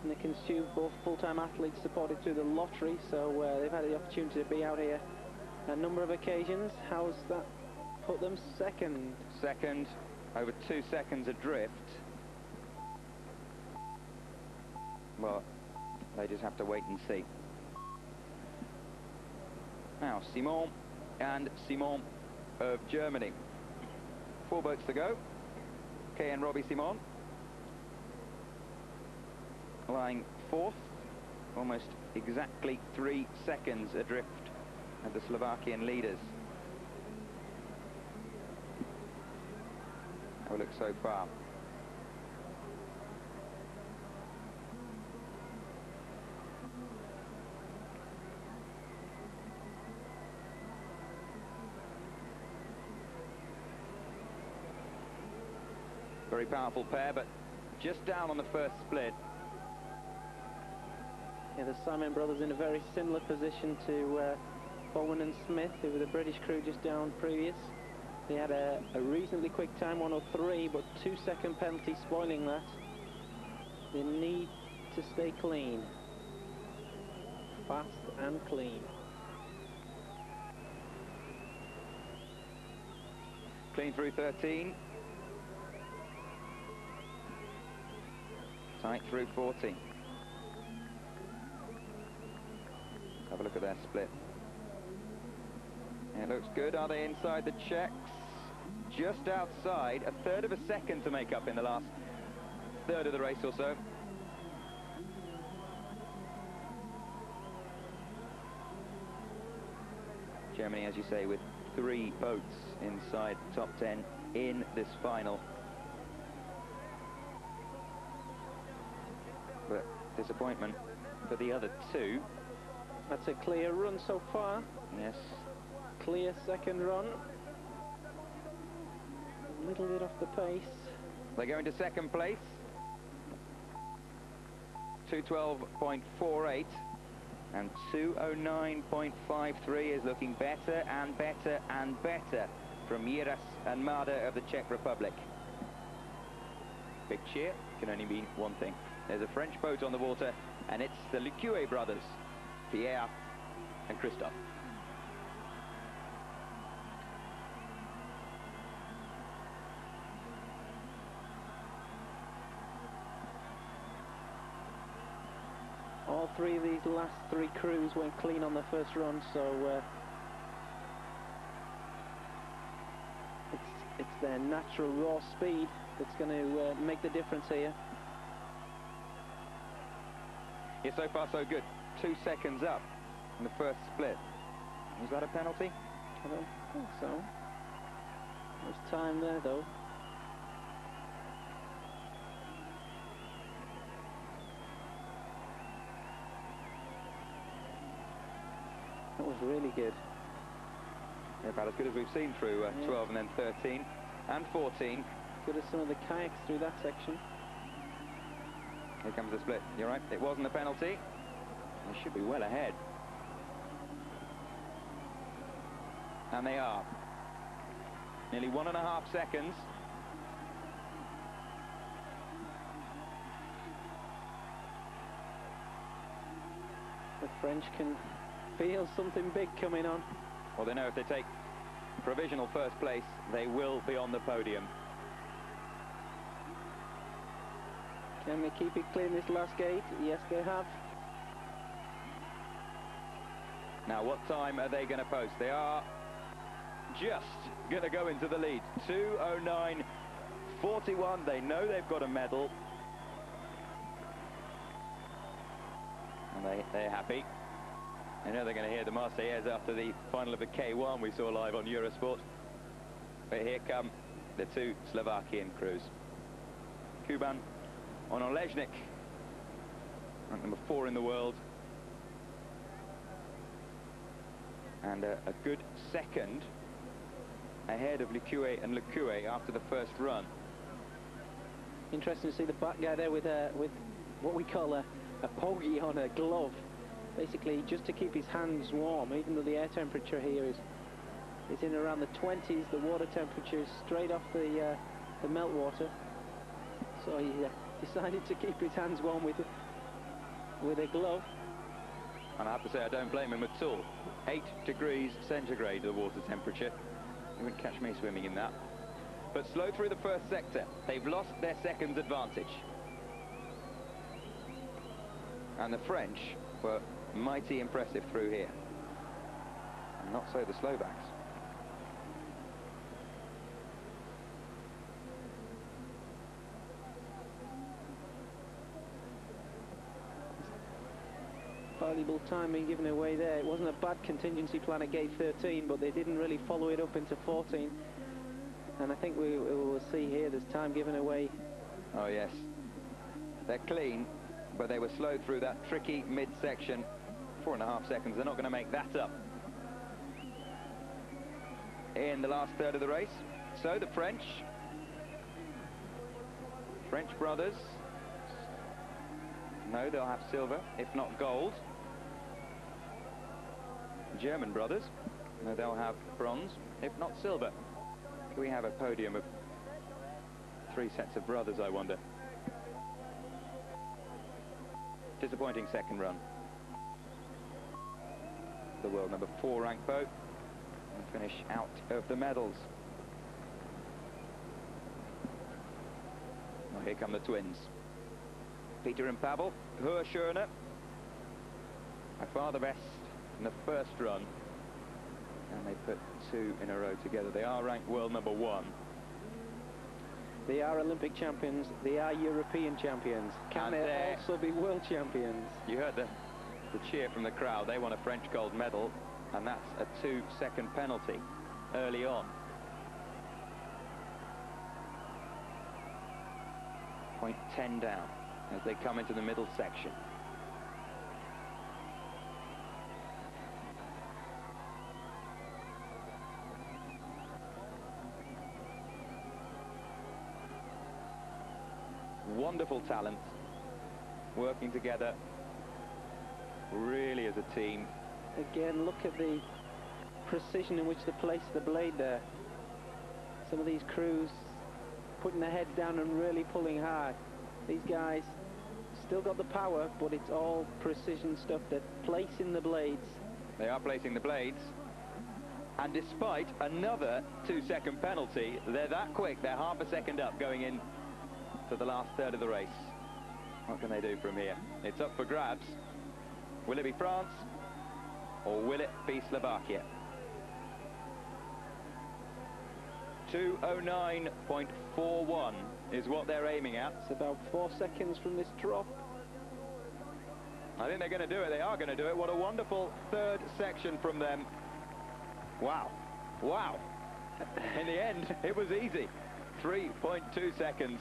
And Stu, both full-time athletes supported through the lottery, so uh, they've had the opportunity to be out here a number of occasions. How's that put them second? Second, over two seconds adrift. Well, they just have to wait and see. Now, Simon and Simon of Germany. Four boats to go. Kay and Robbie Simon. Lying fourth, almost exactly three seconds adrift of the Slovakian leaders. Have a look so far. Very powerful pair, but just down on the first split. Yeah, the Simon brothers in a very similar position to uh, Bowen and Smith, who were the British crew just down previous. They had a, a reasonably quick time, 103, but two-second penalty spoiling that. They need to stay clean. Fast and clean. Clean through 13. Tight through 14. Have a look at their split. It looks good. Are they inside the Czechs? Just outside. A third of a second to make up in the last third of the race or so. Germany, as you say, with three boats inside the top 10 in this final. But Disappointment for the other two. That's a clear run so far. Yes. Clear second run. A little bit off the pace. They go into second place. 212.48 and 209.53 is looking better and better and better from Jiras and Máder of the Czech Republic. Big cheer can only mean one thing. There's a French boat on the water and it's the Lecue brothers, Pierre and Christophe. All three of these last three crews went clean on the first run, so uh, it's it's their natural raw speed that's going to uh, make the difference here. Yeah, so far so good. Two seconds up in the first split. Was that a penalty? I don't think so. There's time there though. Really good. Yeah, about as good as we've seen through uh, Yeah. 12 and then 13 and 14. Good as some of the kayaks through that section. Here comes the split. You're right, it wasn't a penalty. They should be well ahead. And they are. Nearly one and a half seconds. The French can feel something big coming on. Well, they know if they take provisional first place, they will be on the podium. Can they keep it clean this last gate? Yes, they have. Now, what time are they going to post? They are just going to go into the lead. 209.41. They know they've got a medal. And they, they're happy. I know they're going to hear the Marseillaise after the final of the K1 we saw live on Eurosport. But here come the two Slovakian crews. Kuban on Olejnik, rank number four in the world. And a, a good second ahead of Lecue and Lecue after the first run. Interesting to see the back guy there with a, with what we call a, a pogey on a glove. Basically, just to keep his hands warm, even though the air temperature here is is in around the 20s, the water temperature is straight off the uh, the meltwater. So he uh, decided to keep his hands warm with with a glove. And I have to say, I don't blame him at all. Eight degrees centigrade, the water temperature. You wouldn't catch me swimming in that. But slow through the first sector. They've lost their seconds advantage. And the French were mighty impressive through here. And not so the Slovaks. Valuable time being given away there. It wasn't a bad contingency plan at gate 13, but they didn't really follow it up into 14. And I think we, we will see here there's time given away. Oh, yes. They're clean, but they were slow through that tricky midsection. Four and a half seconds. They're not going to make that up. In the last third of the race. So the French. French brothers. No, they'll have silver, if not gold. German brothers. No, they'll have bronze, if not silver. Can we have a podium of three sets of brothers, I wonder? Disappointing second run. The world number four ranked boat. And finish out of the medals. Well, here come the twins. Peter and Pavel, Hochschorner. By far the best in the first run. And they put two in a row together. They are ranked world number one. They are Olympic champions. They are European champions. Can And they also be world champions? You heard the, the cheer from the crowd. They won a French gold medal, and that's a two-second penalty early on. Point 10 down. as they come into the middle section. Wonderful talent, working together really as a team. Again, look at the precision in which they place the blade there. Some of these crews putting their heads down and really pulling hard. These guys still got the power, but it's all precision stuff. They're placing the blades. They are placing the blades. And despite another two-second penalty, they're that quick. They're half a second up going in to the last third of the race. What can they do from here? It's up for grabs. Will it be France or will it be Slovakia? 209.41 is what they're aiming at. It's about four seconds from this drop. I think they're going to do it. They are going to do it. What a wonderful third section from them. Wow. Wow. In the end, it was easy. 3.2 seconds.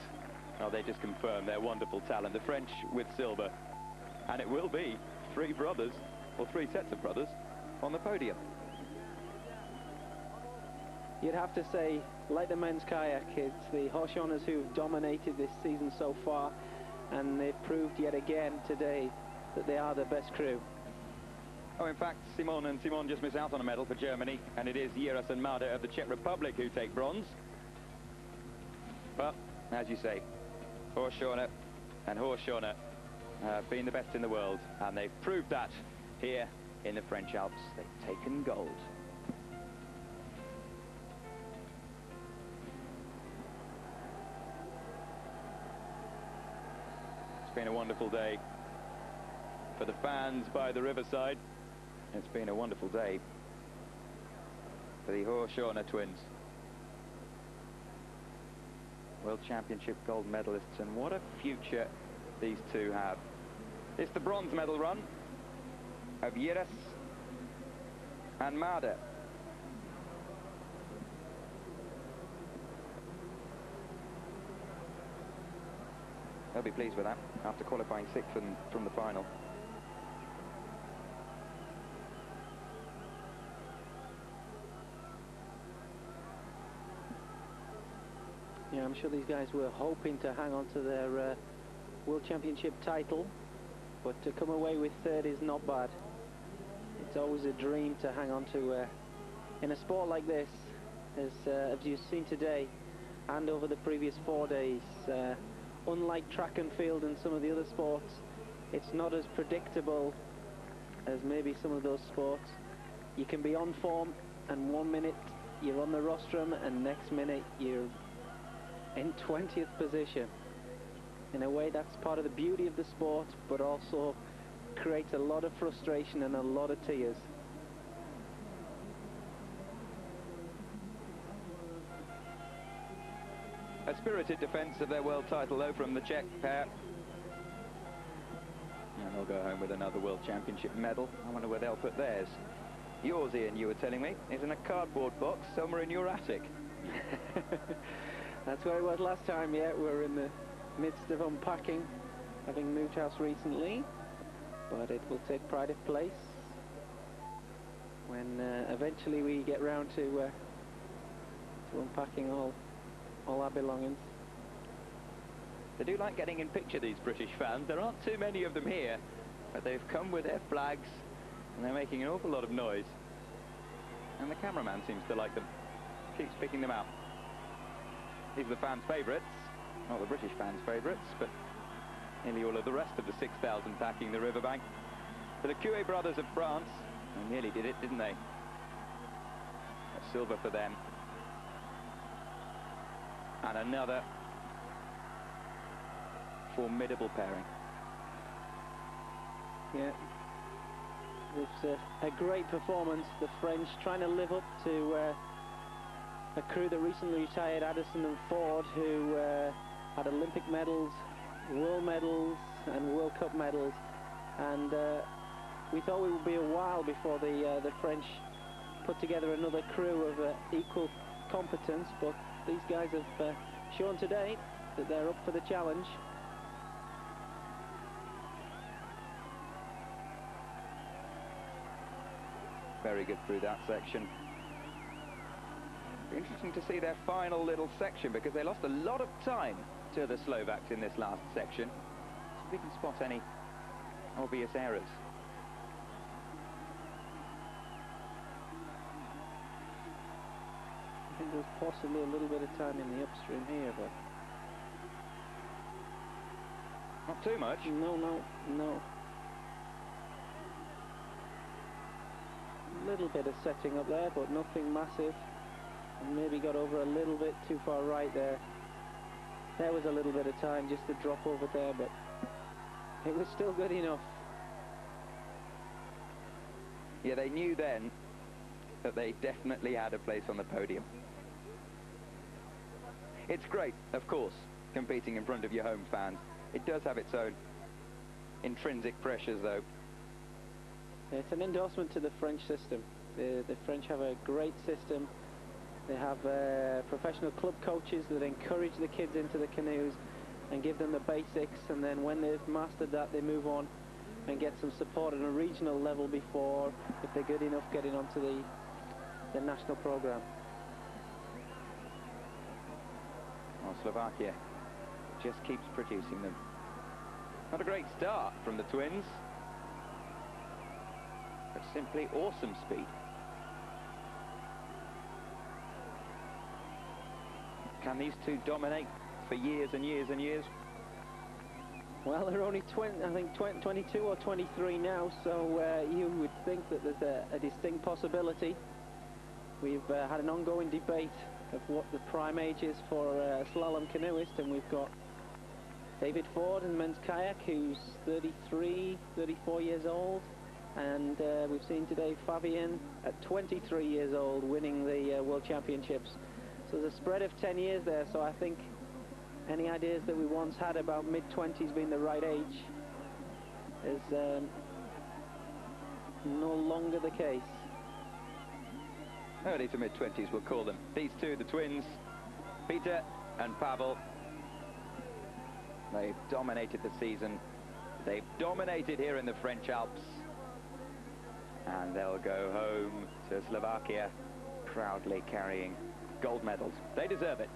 Oh, they just confirmed their wonderful talent. The French with silver. And it will be three brothers, or three sets of brothers, on the podium. You'd have to say, like the men's kayak, it's the Hochschorners who've dominated this season so far, and they've proved yet again today that they are the best crew. Oh, in fact, Simon and Simon just miss out on a medal for Germany, and it is Jiras and Máder of the Czech Republic who take bronze. But, as you say, Hochschorner and Hochschorner have been the best in the world, and they've proved that here in the French Alps. They've taken gold. It's been a wonderful day for the fans by the riverside. It's been a wonderful day for the Hochschorner twins. World Championship gold medalists, and what a future these two have. It's the bronze medal run of Jiras and Máder. They'll be pleased with that after qualifying sixth from, from the final. Yeah, I'm sure these guys were hoping to hang on to their uh, World Championship title, but to come away with third is not bad. It's always a dream to hang on to. Uh, in a sport like this, as, uh, as you've seen today, and over the previous four days, uh, unlike track and field and some of the other sports, it's not as predictable as maybe some of those sports. You can be on form, and one minute you're on the rostrum, and next minute you're in 20th position. In a way, that's part of the beauty of the sport, but also creates a lot of frustration and a lot of tears. A spirited defence of their world title, though, from the Czech pair. And they'll go home with another World Championship medal. I wonder where they'll put theirs. Yours, Ian, you were telling me, is in a cardboard box somewhere in your attic. That's where it was last time, yeah. We're in the midst of unpacking, having moved house recently. But it will take pride of place when uh, eventually we get round to, uh, to unpacking all, all our belongings. They do like getting in picture, these British fans. There aren't too many of them here, but they've come with their flags, and they're making an awful lot of noise. And the cameraman seems to like them. Keeps picking them out. These are the fans' favourites. Not the British fans' favourites, but nearly all of the rest of the 6,000 packing the riverbank. For the Coué brothers of France, they nearly did it, didn't they? A silver for them. And another formidable pairing. Yeah. It's a, a great performance. The French trying to live up to uh, a crew that recently retired, Adisson and Forgues, who uh, had Olympic medals, world medals, and World Cup medals. And uh, we thought it would be a while before the uh, the French put together another crew of uh, equal competence, but these guys have uh, shown today that they're up for the challenge. Very good through that section. Interesting to see their final little section because they lost a lot of time to the Slovaks in this last section. We can spot any obvious errors. I think there's possibly a little bit of time in the upstream here, but Not too much. no, no, no. A little bit of setting up there, but nothing massive. And maybe got over a little bit too far right there. There was a little bit of time just to drop over there, but it was still good enough. Yeah, they knew then that they definitely had a place on the podium. It's great, of course, competing in front of your home fans. It does have its own intrinsic pressures, though. It's an endorsement to the French system. The, the French have a great system. They have uh, professional club coaches that encourage the kids into the canoes and give them the basics and then when they've mastered that they move on and get some support at a regional level before, if they're good enough, getting onto the, the national program. Well, Slovakia just keeps producing them. Not a great start from the twins, but simply awesome speed. Can these two dominate for years and years and years? Well, they're only 20, I think 20, 22 or 23 now, so uh, you would think that there's a, a distinct possibility. We've uh, had an ongoing debate of what the prime age is for a slalom canoeist, and we've got David Ford in men's kayak, who's 33, 34 years old, and uh, we've seen today Fabien at 23 years old winning the uh, World Championships. So there's a spread of 10 years there, so I think any ideas that we once had about mid-20s being the right age is um, no longer the case. Early to mid-20s, we'll call them. These two, the twins, Peter and Pavel. They've dominated the season. They've dominated here in the French Alps. And they'll go home to Slovakia proudly carrying gold medals. They deserve it.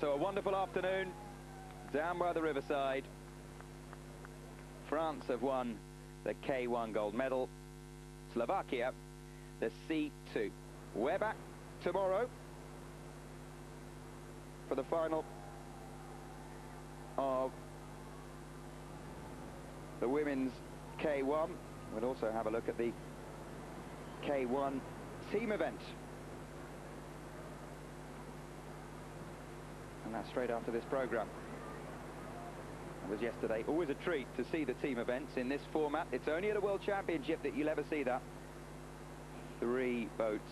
So a wonderful afternoon down by the riverside. France have won the K1 gold medal. Slovakia, the C2. We're back tomorrow for the final of the women's K1. We'll also have a look at the K1 team event. And that's straight after this programme. It was yesterday. Always a treat to see the team events in this format. It's only at a World Championship that you'll ever see that. Three boats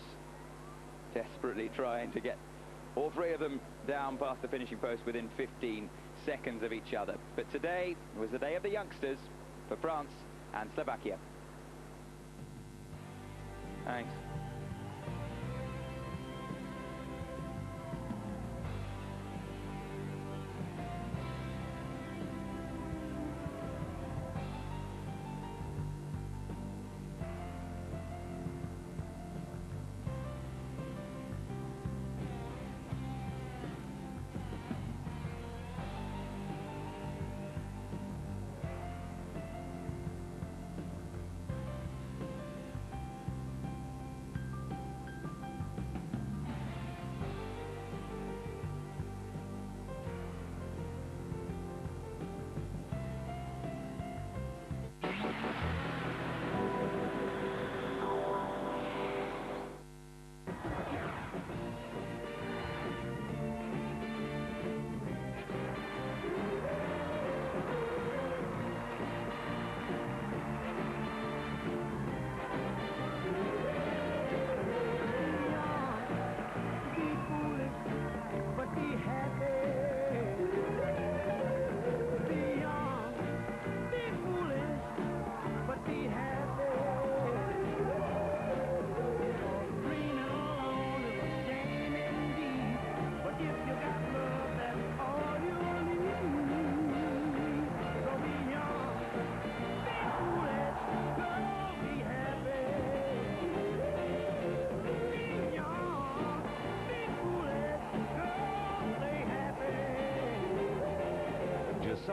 desperately trying to get all three of them down past the finishing post within 15 seconds of each other. But today was the day of the youngsters for France and Slovakia. Thanks.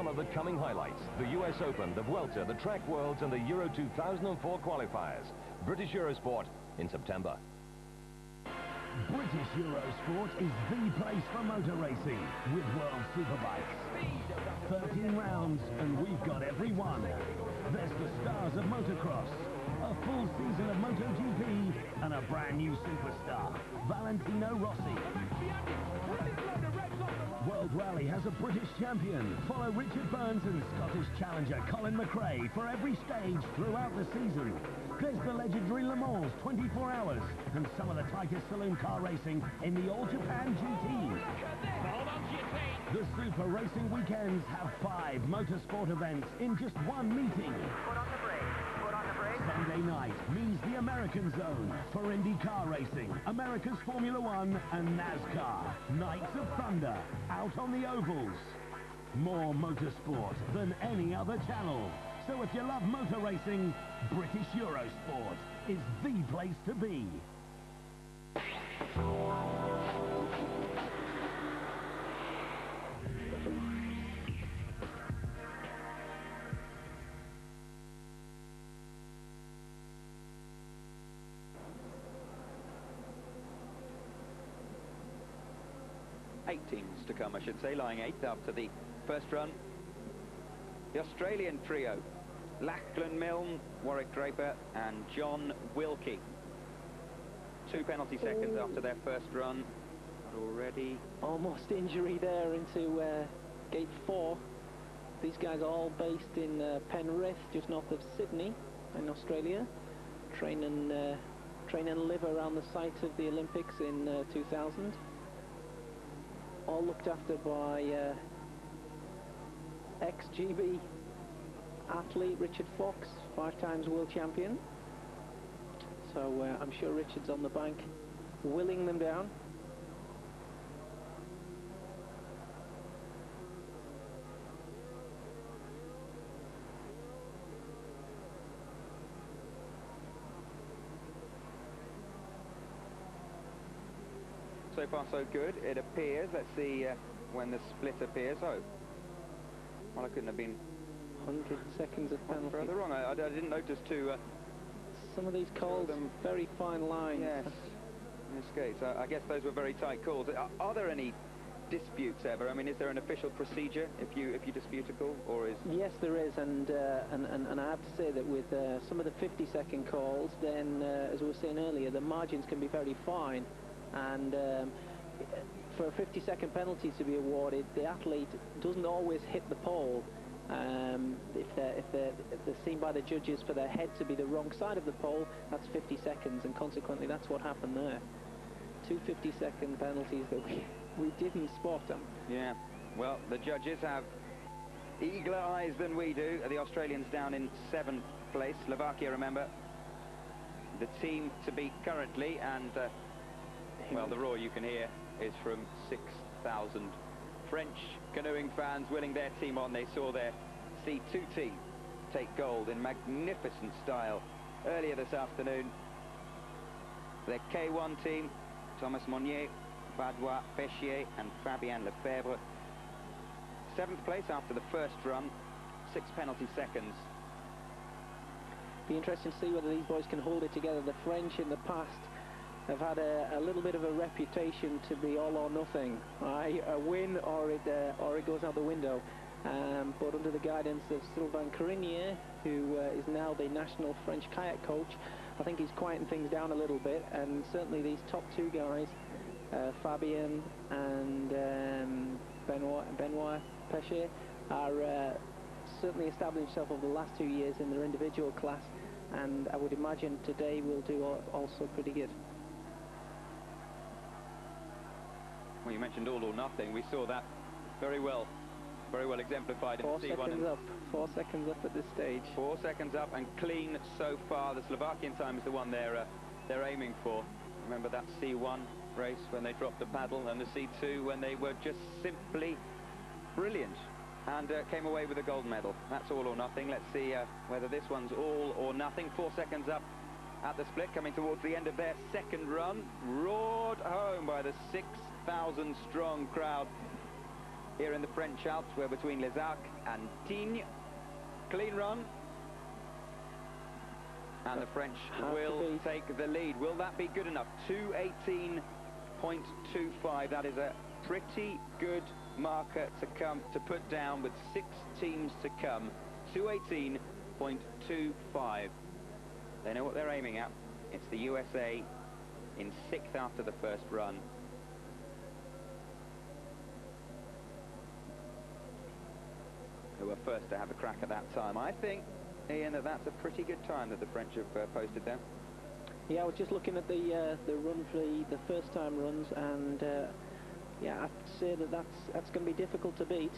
Of the coming highlights. The US Open, the Vuelta, the Track Worlds and the Euro 2004 qualifiers. British Eurosport in September. British Eurosport is the place for motor racing with World Superbikes. 13 rounds and we've got every one. There's the stars of motocross, a full season of MotoGP and a brand new superstar, Valentino Rossi. World Rally has a British champion. Follow Richard Burns and Scottish challenger Colin McRae for every stage throughout the season. There's the legendary Le Mans 24 hours and some of the tightest saloon car racing in the All Japan GT. The Super Racing Weekends have five motorsport events in just one meeting. Sunday night means the American Zone for Indy car racing, America's Formula One and NASCAR. Nights of Thunder, out on the ovals. More motorsport than any other channel. So if you love motor racing, British Eurosport is the place to be. 18s I should say, lying eighth after the first run. The Australian trio, Lachlan Milne, Warwick Draper and John Wilkie. Two penalty seconds after their first run. Already... Almost injury there into uh, gate four. These guys are all based in uh, Penrith, just north of Sydney in Australia. Train and, uh, train and live around the site of the Olympics in uh, 2000 all looked after by uh, ex-GB athlete Richard Fox, five times world champion. So uh, I'm sure Richard's on the bank willing them down. So far so good. It appears, let's see uh, when the split appears. Oh, well I couldn't have been 100 seconds of penalty. further wrong. I, I, didn't notice to... Uh, Some of these calls, them very fine lines. Yes, in this case. I, I guess those were very tight calls. Are, are there any disputes ever? I mean, is there an official procedure if you if you dispute a call, or is? Yes, there is, and uh, and, and, and I have to say that with uh, some of the 50-second calls, then uh, as we were saying earlier, the margins can be very fine and um, for a 50 second penalty to be awarded the athlete doesn't always hit the pole um, if, they're, if, they're, if they're seen by the judges for their head to be the wrong side of the pole that's 50 seconds and consequently that's what happened there. Two 50 second penalties that we, we didn't spot them yeah well the judges have eagler eyes than we do. The Australians down in seventh place. Slovakia remember the team to beat currently and uh, well, the roar you can hear is from 6,000 French canoeing fans willing their team on. They saw their C2 team take gold in magnificent style earlier this afternoon. Their K1 team, Thomas Monnier, Benoit Peschier and Fabien Lefèvre. Seventh place after the first run, six penalty seconds. Be interesting to see whether these boys can hold it together. The French in the past have had a, a, little bit of a reputation to be all or nothing. Right? A win or it, uh, or it goes out the window. Um, but under the guidance of Sylvain Curinier, who uh, is now the national French kayak coach, I think he's quieting things down a little bit. And certainly these top two guys, uh, Fabien and um, Benoit, Benoit Peschier, are uh, certainly established themselves over the last two years in their individual class. And I would imagine today will do also pretty good. Well, you mentioned all or nothing. We saw that very well, very well exemplified Four in C1. Four seconds up. Four seconds up at this stage. Four seconds up and clean so far. The Slovakian time is the one they're uh, they're aiming for. Remember that C1 race when they dropped the paddle and the C2 when they were just simply brilliant and uh, came away with a gold medal. That's all or nothing. Let's see uh, whether this one's all or nothing. Four seconds up at the split, coming towards the end of their second run. Roared home by the six 6,000 strong crowd here in the French Alps. We're between Les Arcs and Tignes. Clean run. And the French will take the lead. Will that be good enough? 218.25. That is a pretty good marker to come to put down with six teams to come. 218.25. They know what they're aiming at. It's the USA in sixth after the first run. Were first to have a crack at that time. I think, Ian, that that's a pretty good time that the French have uh, posted there. Yeah, I was just looking at the uh, the run for the, the first time runs, and uh, yeah, I'd say that that's that's going to be difficult to beat.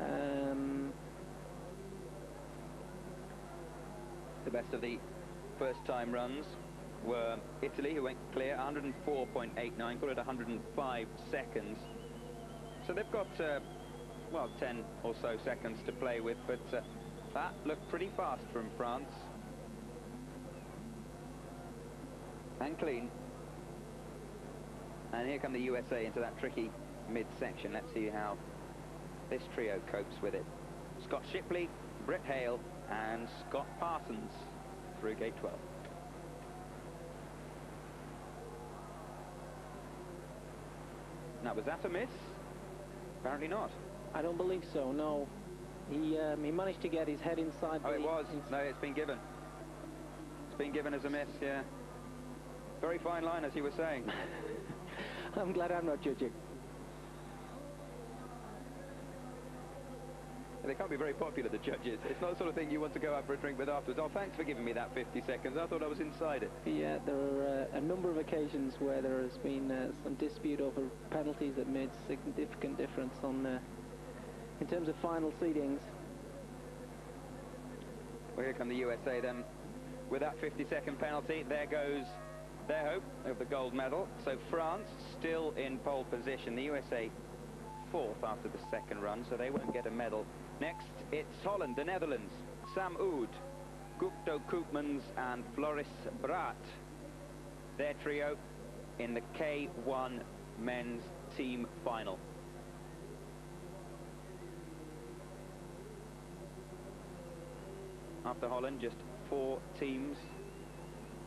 Um, The best of the first time runs were Italy, who went clear 104.89, got it 105 seconds. So they've got, uh, well, 10 or so seconds to play with, but uh, that looked pretty fast from France. And clean. And here come the USA into that tricky mid-section. Let's see how this trio copes with it. Scott Shipley, Brett Heyl, and Scott Parsons through gate 12. Now, was that a miss? Apparently not. I don't believe so. No, he um, he managed to get his head inside. Oh, the, it was. No, it's been given. It's been given as a miss, yeah. Very fine line, as you were saying. I'm glad I'm not judging. They can't be very popular, the judges. It's not the sort of thing you want to go out for a drink with afterwards. Oh, thanks for giving me that 50 seconds. I thought I was inside it. Yeah, there are uh, a number of occasions where there has been uh, some dispute over penalties that made significant difference on uh, in terms of final seedings. Well, here come the USA then. With that 50-second penalty, there goes their hope of the gold medal. So France still in pole position. The USA fourth after the second run, so they won't get a medal. Next, it's Holland, the Netherlands. Sam Oud, Gupto Koopmans and Floris Braat. Their trio in the K1 men's team final. After Holland, just four teams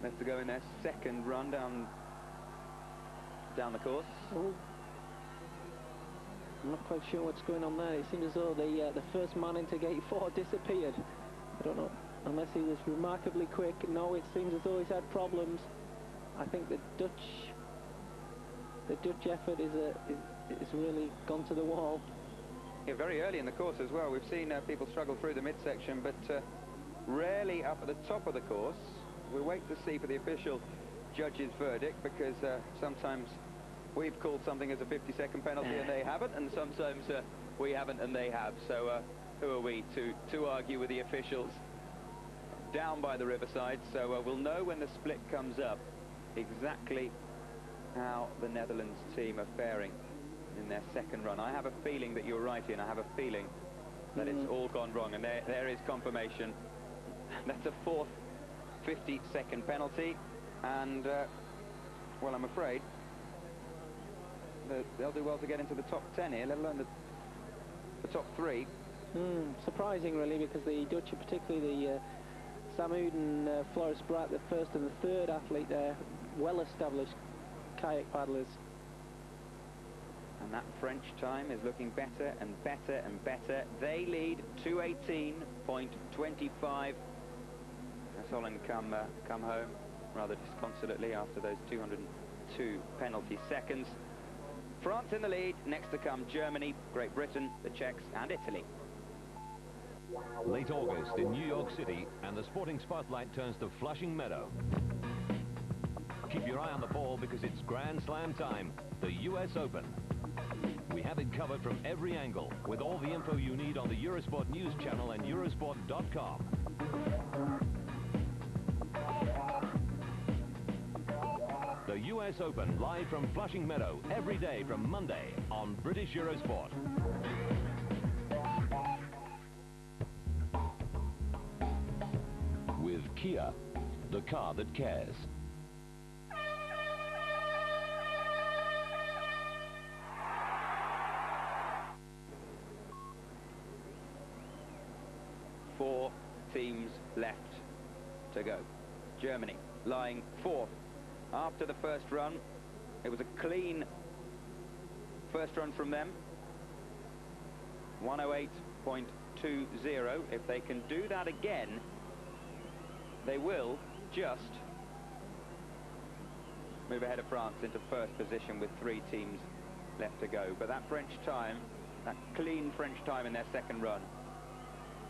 left to go in their second run down down the course. Oh. I'm not quite sure what's going on there. It seems as though the uh, the first man into gate four disappeared. I don't know, unless he was remarkably quick. No, it seems as though he's had problems. I think the Dutch the Dutch effort is a is, is really gone to the wall. Yeah, very early in the course as well. We've seen uh, people struggle through the midsection, but uh, rarely up at the top of the course. We'll wait to see for the official judge's verdict because uh, sometimes we've called something as a 50-second penalty and they haven't, and sometimes uh, we haven't and they have. So uh, who are we to, to argue with the officials down by the riverside? So uh, we'll know when the split comes up exactly how the Netherlands team are faring in their second run. I have a feeling that you're right, Ian. I have a feeling that it's Mm. all gone wrong, and there, there is confirmation. That's a fourth 50-second penalty, and, uh, well, I'm afraid that they'll do well to get into the top 10 here, let alone the, the top three. Hmm, surprising really because the Dutch, particularly the uh, Sam Oud and uh, Floris the first and the third athlete there, well-established kayak paddlers. And that French time is looking better and better and better. They lead 218.25. Holland come, uh, come home rather disconsolately after those 202 penalty seconds. France in the lead, next to come Germany, Great Britain, the Czechs and Italy. Late August in New York City, and the sporting spotlight turns to Flushing Meadow. Keep your eye on the ball because it's Grand Slam time, the US Open. We have it covered from every angle with all the info you need on the Eurosport News channel and Eurosport.com. The US Open live from Flushing Meadow every day from Monday on British Eurosport. With Kia, the car that cares. Four teams left to go. Germany lying fourth after the first run. It was a clean first run from them. 108.20. If they can do that again, they will just move ahead of France into first position with three teams left to go. But that French time, that clean French time in their second run,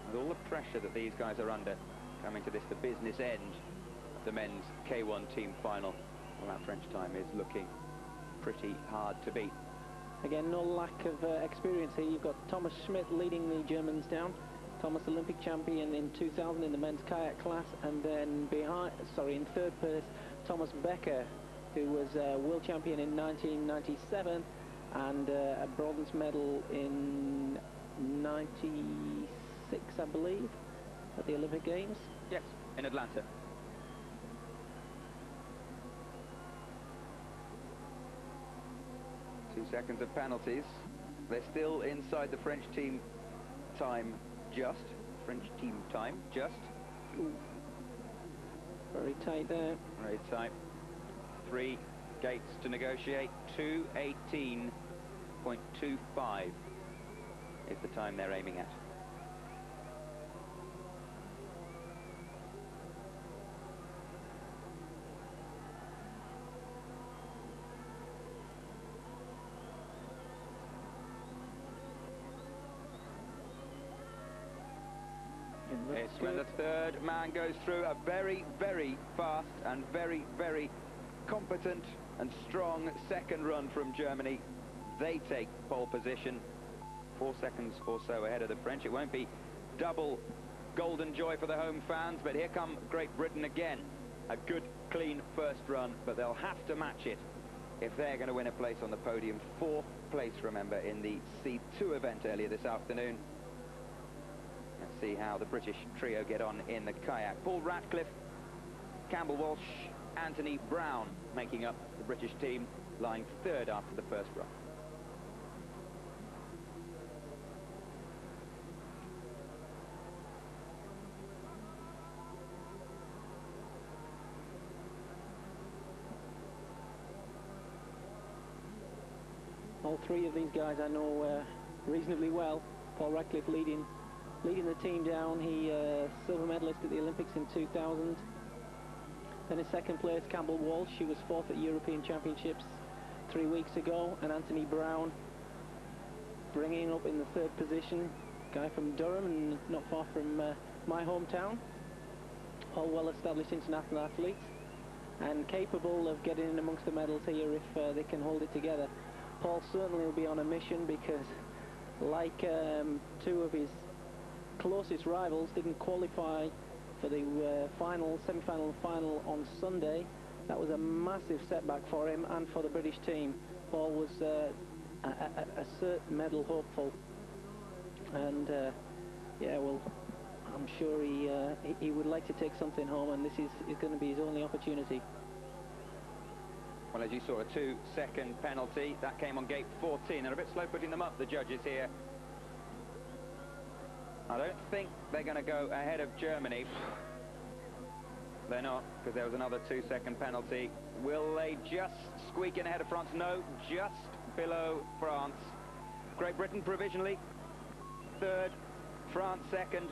with all the pressure that these guys are under coming to this, the business end of the men's K1 team final, well, that French time is looking pretty hard to beat. Again, no lack of uh, experience here. You've got Thomas Schmidt leading the Germans down. Thomas Olympic champion in 2000 in the men's kayak class, and then behind, sorry, in third place, Thomas Becker, who was uh, world champion in 1997 and uh, a bronze medal in 96, I believe, at the Olympic Games. Yes, in Atlanta. Two seconds of penalties. They're still inside the French team time just. French team time just. Ooh. Very tight there. Very tight. Three gates to negotiate. 218.25 is the time they're aiming at. It's when the third man goes through a very, very fast and very, very competent and strong second run from Germany. They take pole position, four seconds or so ahead of the French. It won't be double golden joy for the home fans, but here come Great Britain again. A good, clean first run, but they'll have to match it if they're going to win a place on the podium. Fourth place, remember, in the C2 event earlier this afternoon. See how the British trio get on in the kayak. Paul Ratcliffe, Campbell Walsh, Anthony Brown making up the British team, lying third after the first run. All three of these guys I know uh, reasonably well. Paul Radcliffe leading leading the team down. He uh, silver medalist at the Olympics in 2000. Then in second place, Campbell Walsh. He was fourth at European Championships three weeks ago. And Anthony Brown bringing up in the third position. Guy from Durham and not far from uh, my hometown. All well-established international athletes and capable of getting in amongst the medals here if uh, they can hold it together. Paul certainly will be on a mission because like um, two of his closest rivals didn't qualify for the uh, final, semi-final and final on Sunday. That was a massive setback for him and for the British team. Paul was uh, a, a, a, cert medal hopeful. And uh, yeah, well, I'm sure he, uh, he, he would like to take something home and this is, is going to be his only opportunity. Well, as you saw, a two-second penalty. That came on gate 14. They're a bit slow putting them up, the judges here. I don't think they're going to go ahead of Germany. They're not, because there was another two-second penalty. Will they just squeak in ahead of France? No, just below France. Great Britain provisionally third, France second,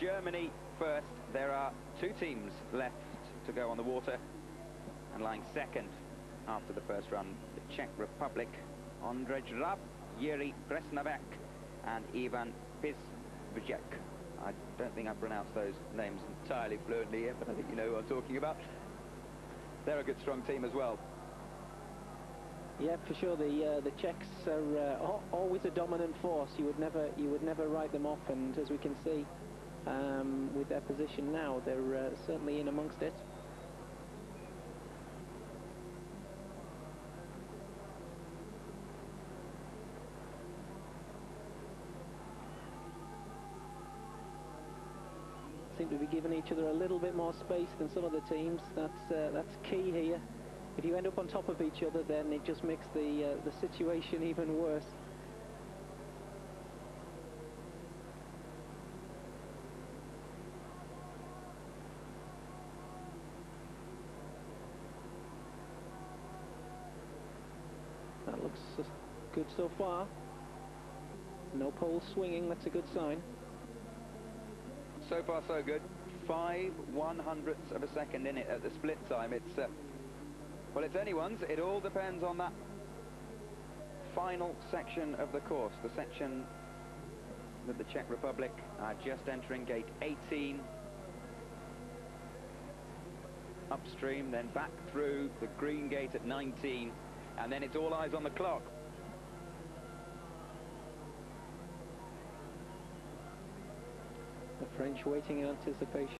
Germany first. There are two teams left to go on the water. And lying second after the first run, the Czech Republic, Ondrej Raab, Yuri Kresnavek, and Ivan Piz Vajek. I don't think I pronounced those names entirely fluently here, but I think you know who I'm talking about. They're a good, strong team as well. Yeah, for sure. The uh, the Czechs are uh, always a dominant force. You would never you would never write them off, and as we can see um, with their position now, they're uh, certainly in amongst it. leaving each other a little bit more space than some of the teams. That's uh, that's key here. If you end up on top of each other, then it just makes the uh, the situation even worse. That looks good so far. No poles swinging, that's a good sign. So far, so good. Five one hundredths of a second in it at the split time. It's, uh, well, it's anyone's. It all depends on that final section of the course, the section that the Czech Republic are just entering gate 18 upstream, then back through the green gate at 19, and then it's all eyes on the clock. The French waiting in anticipation.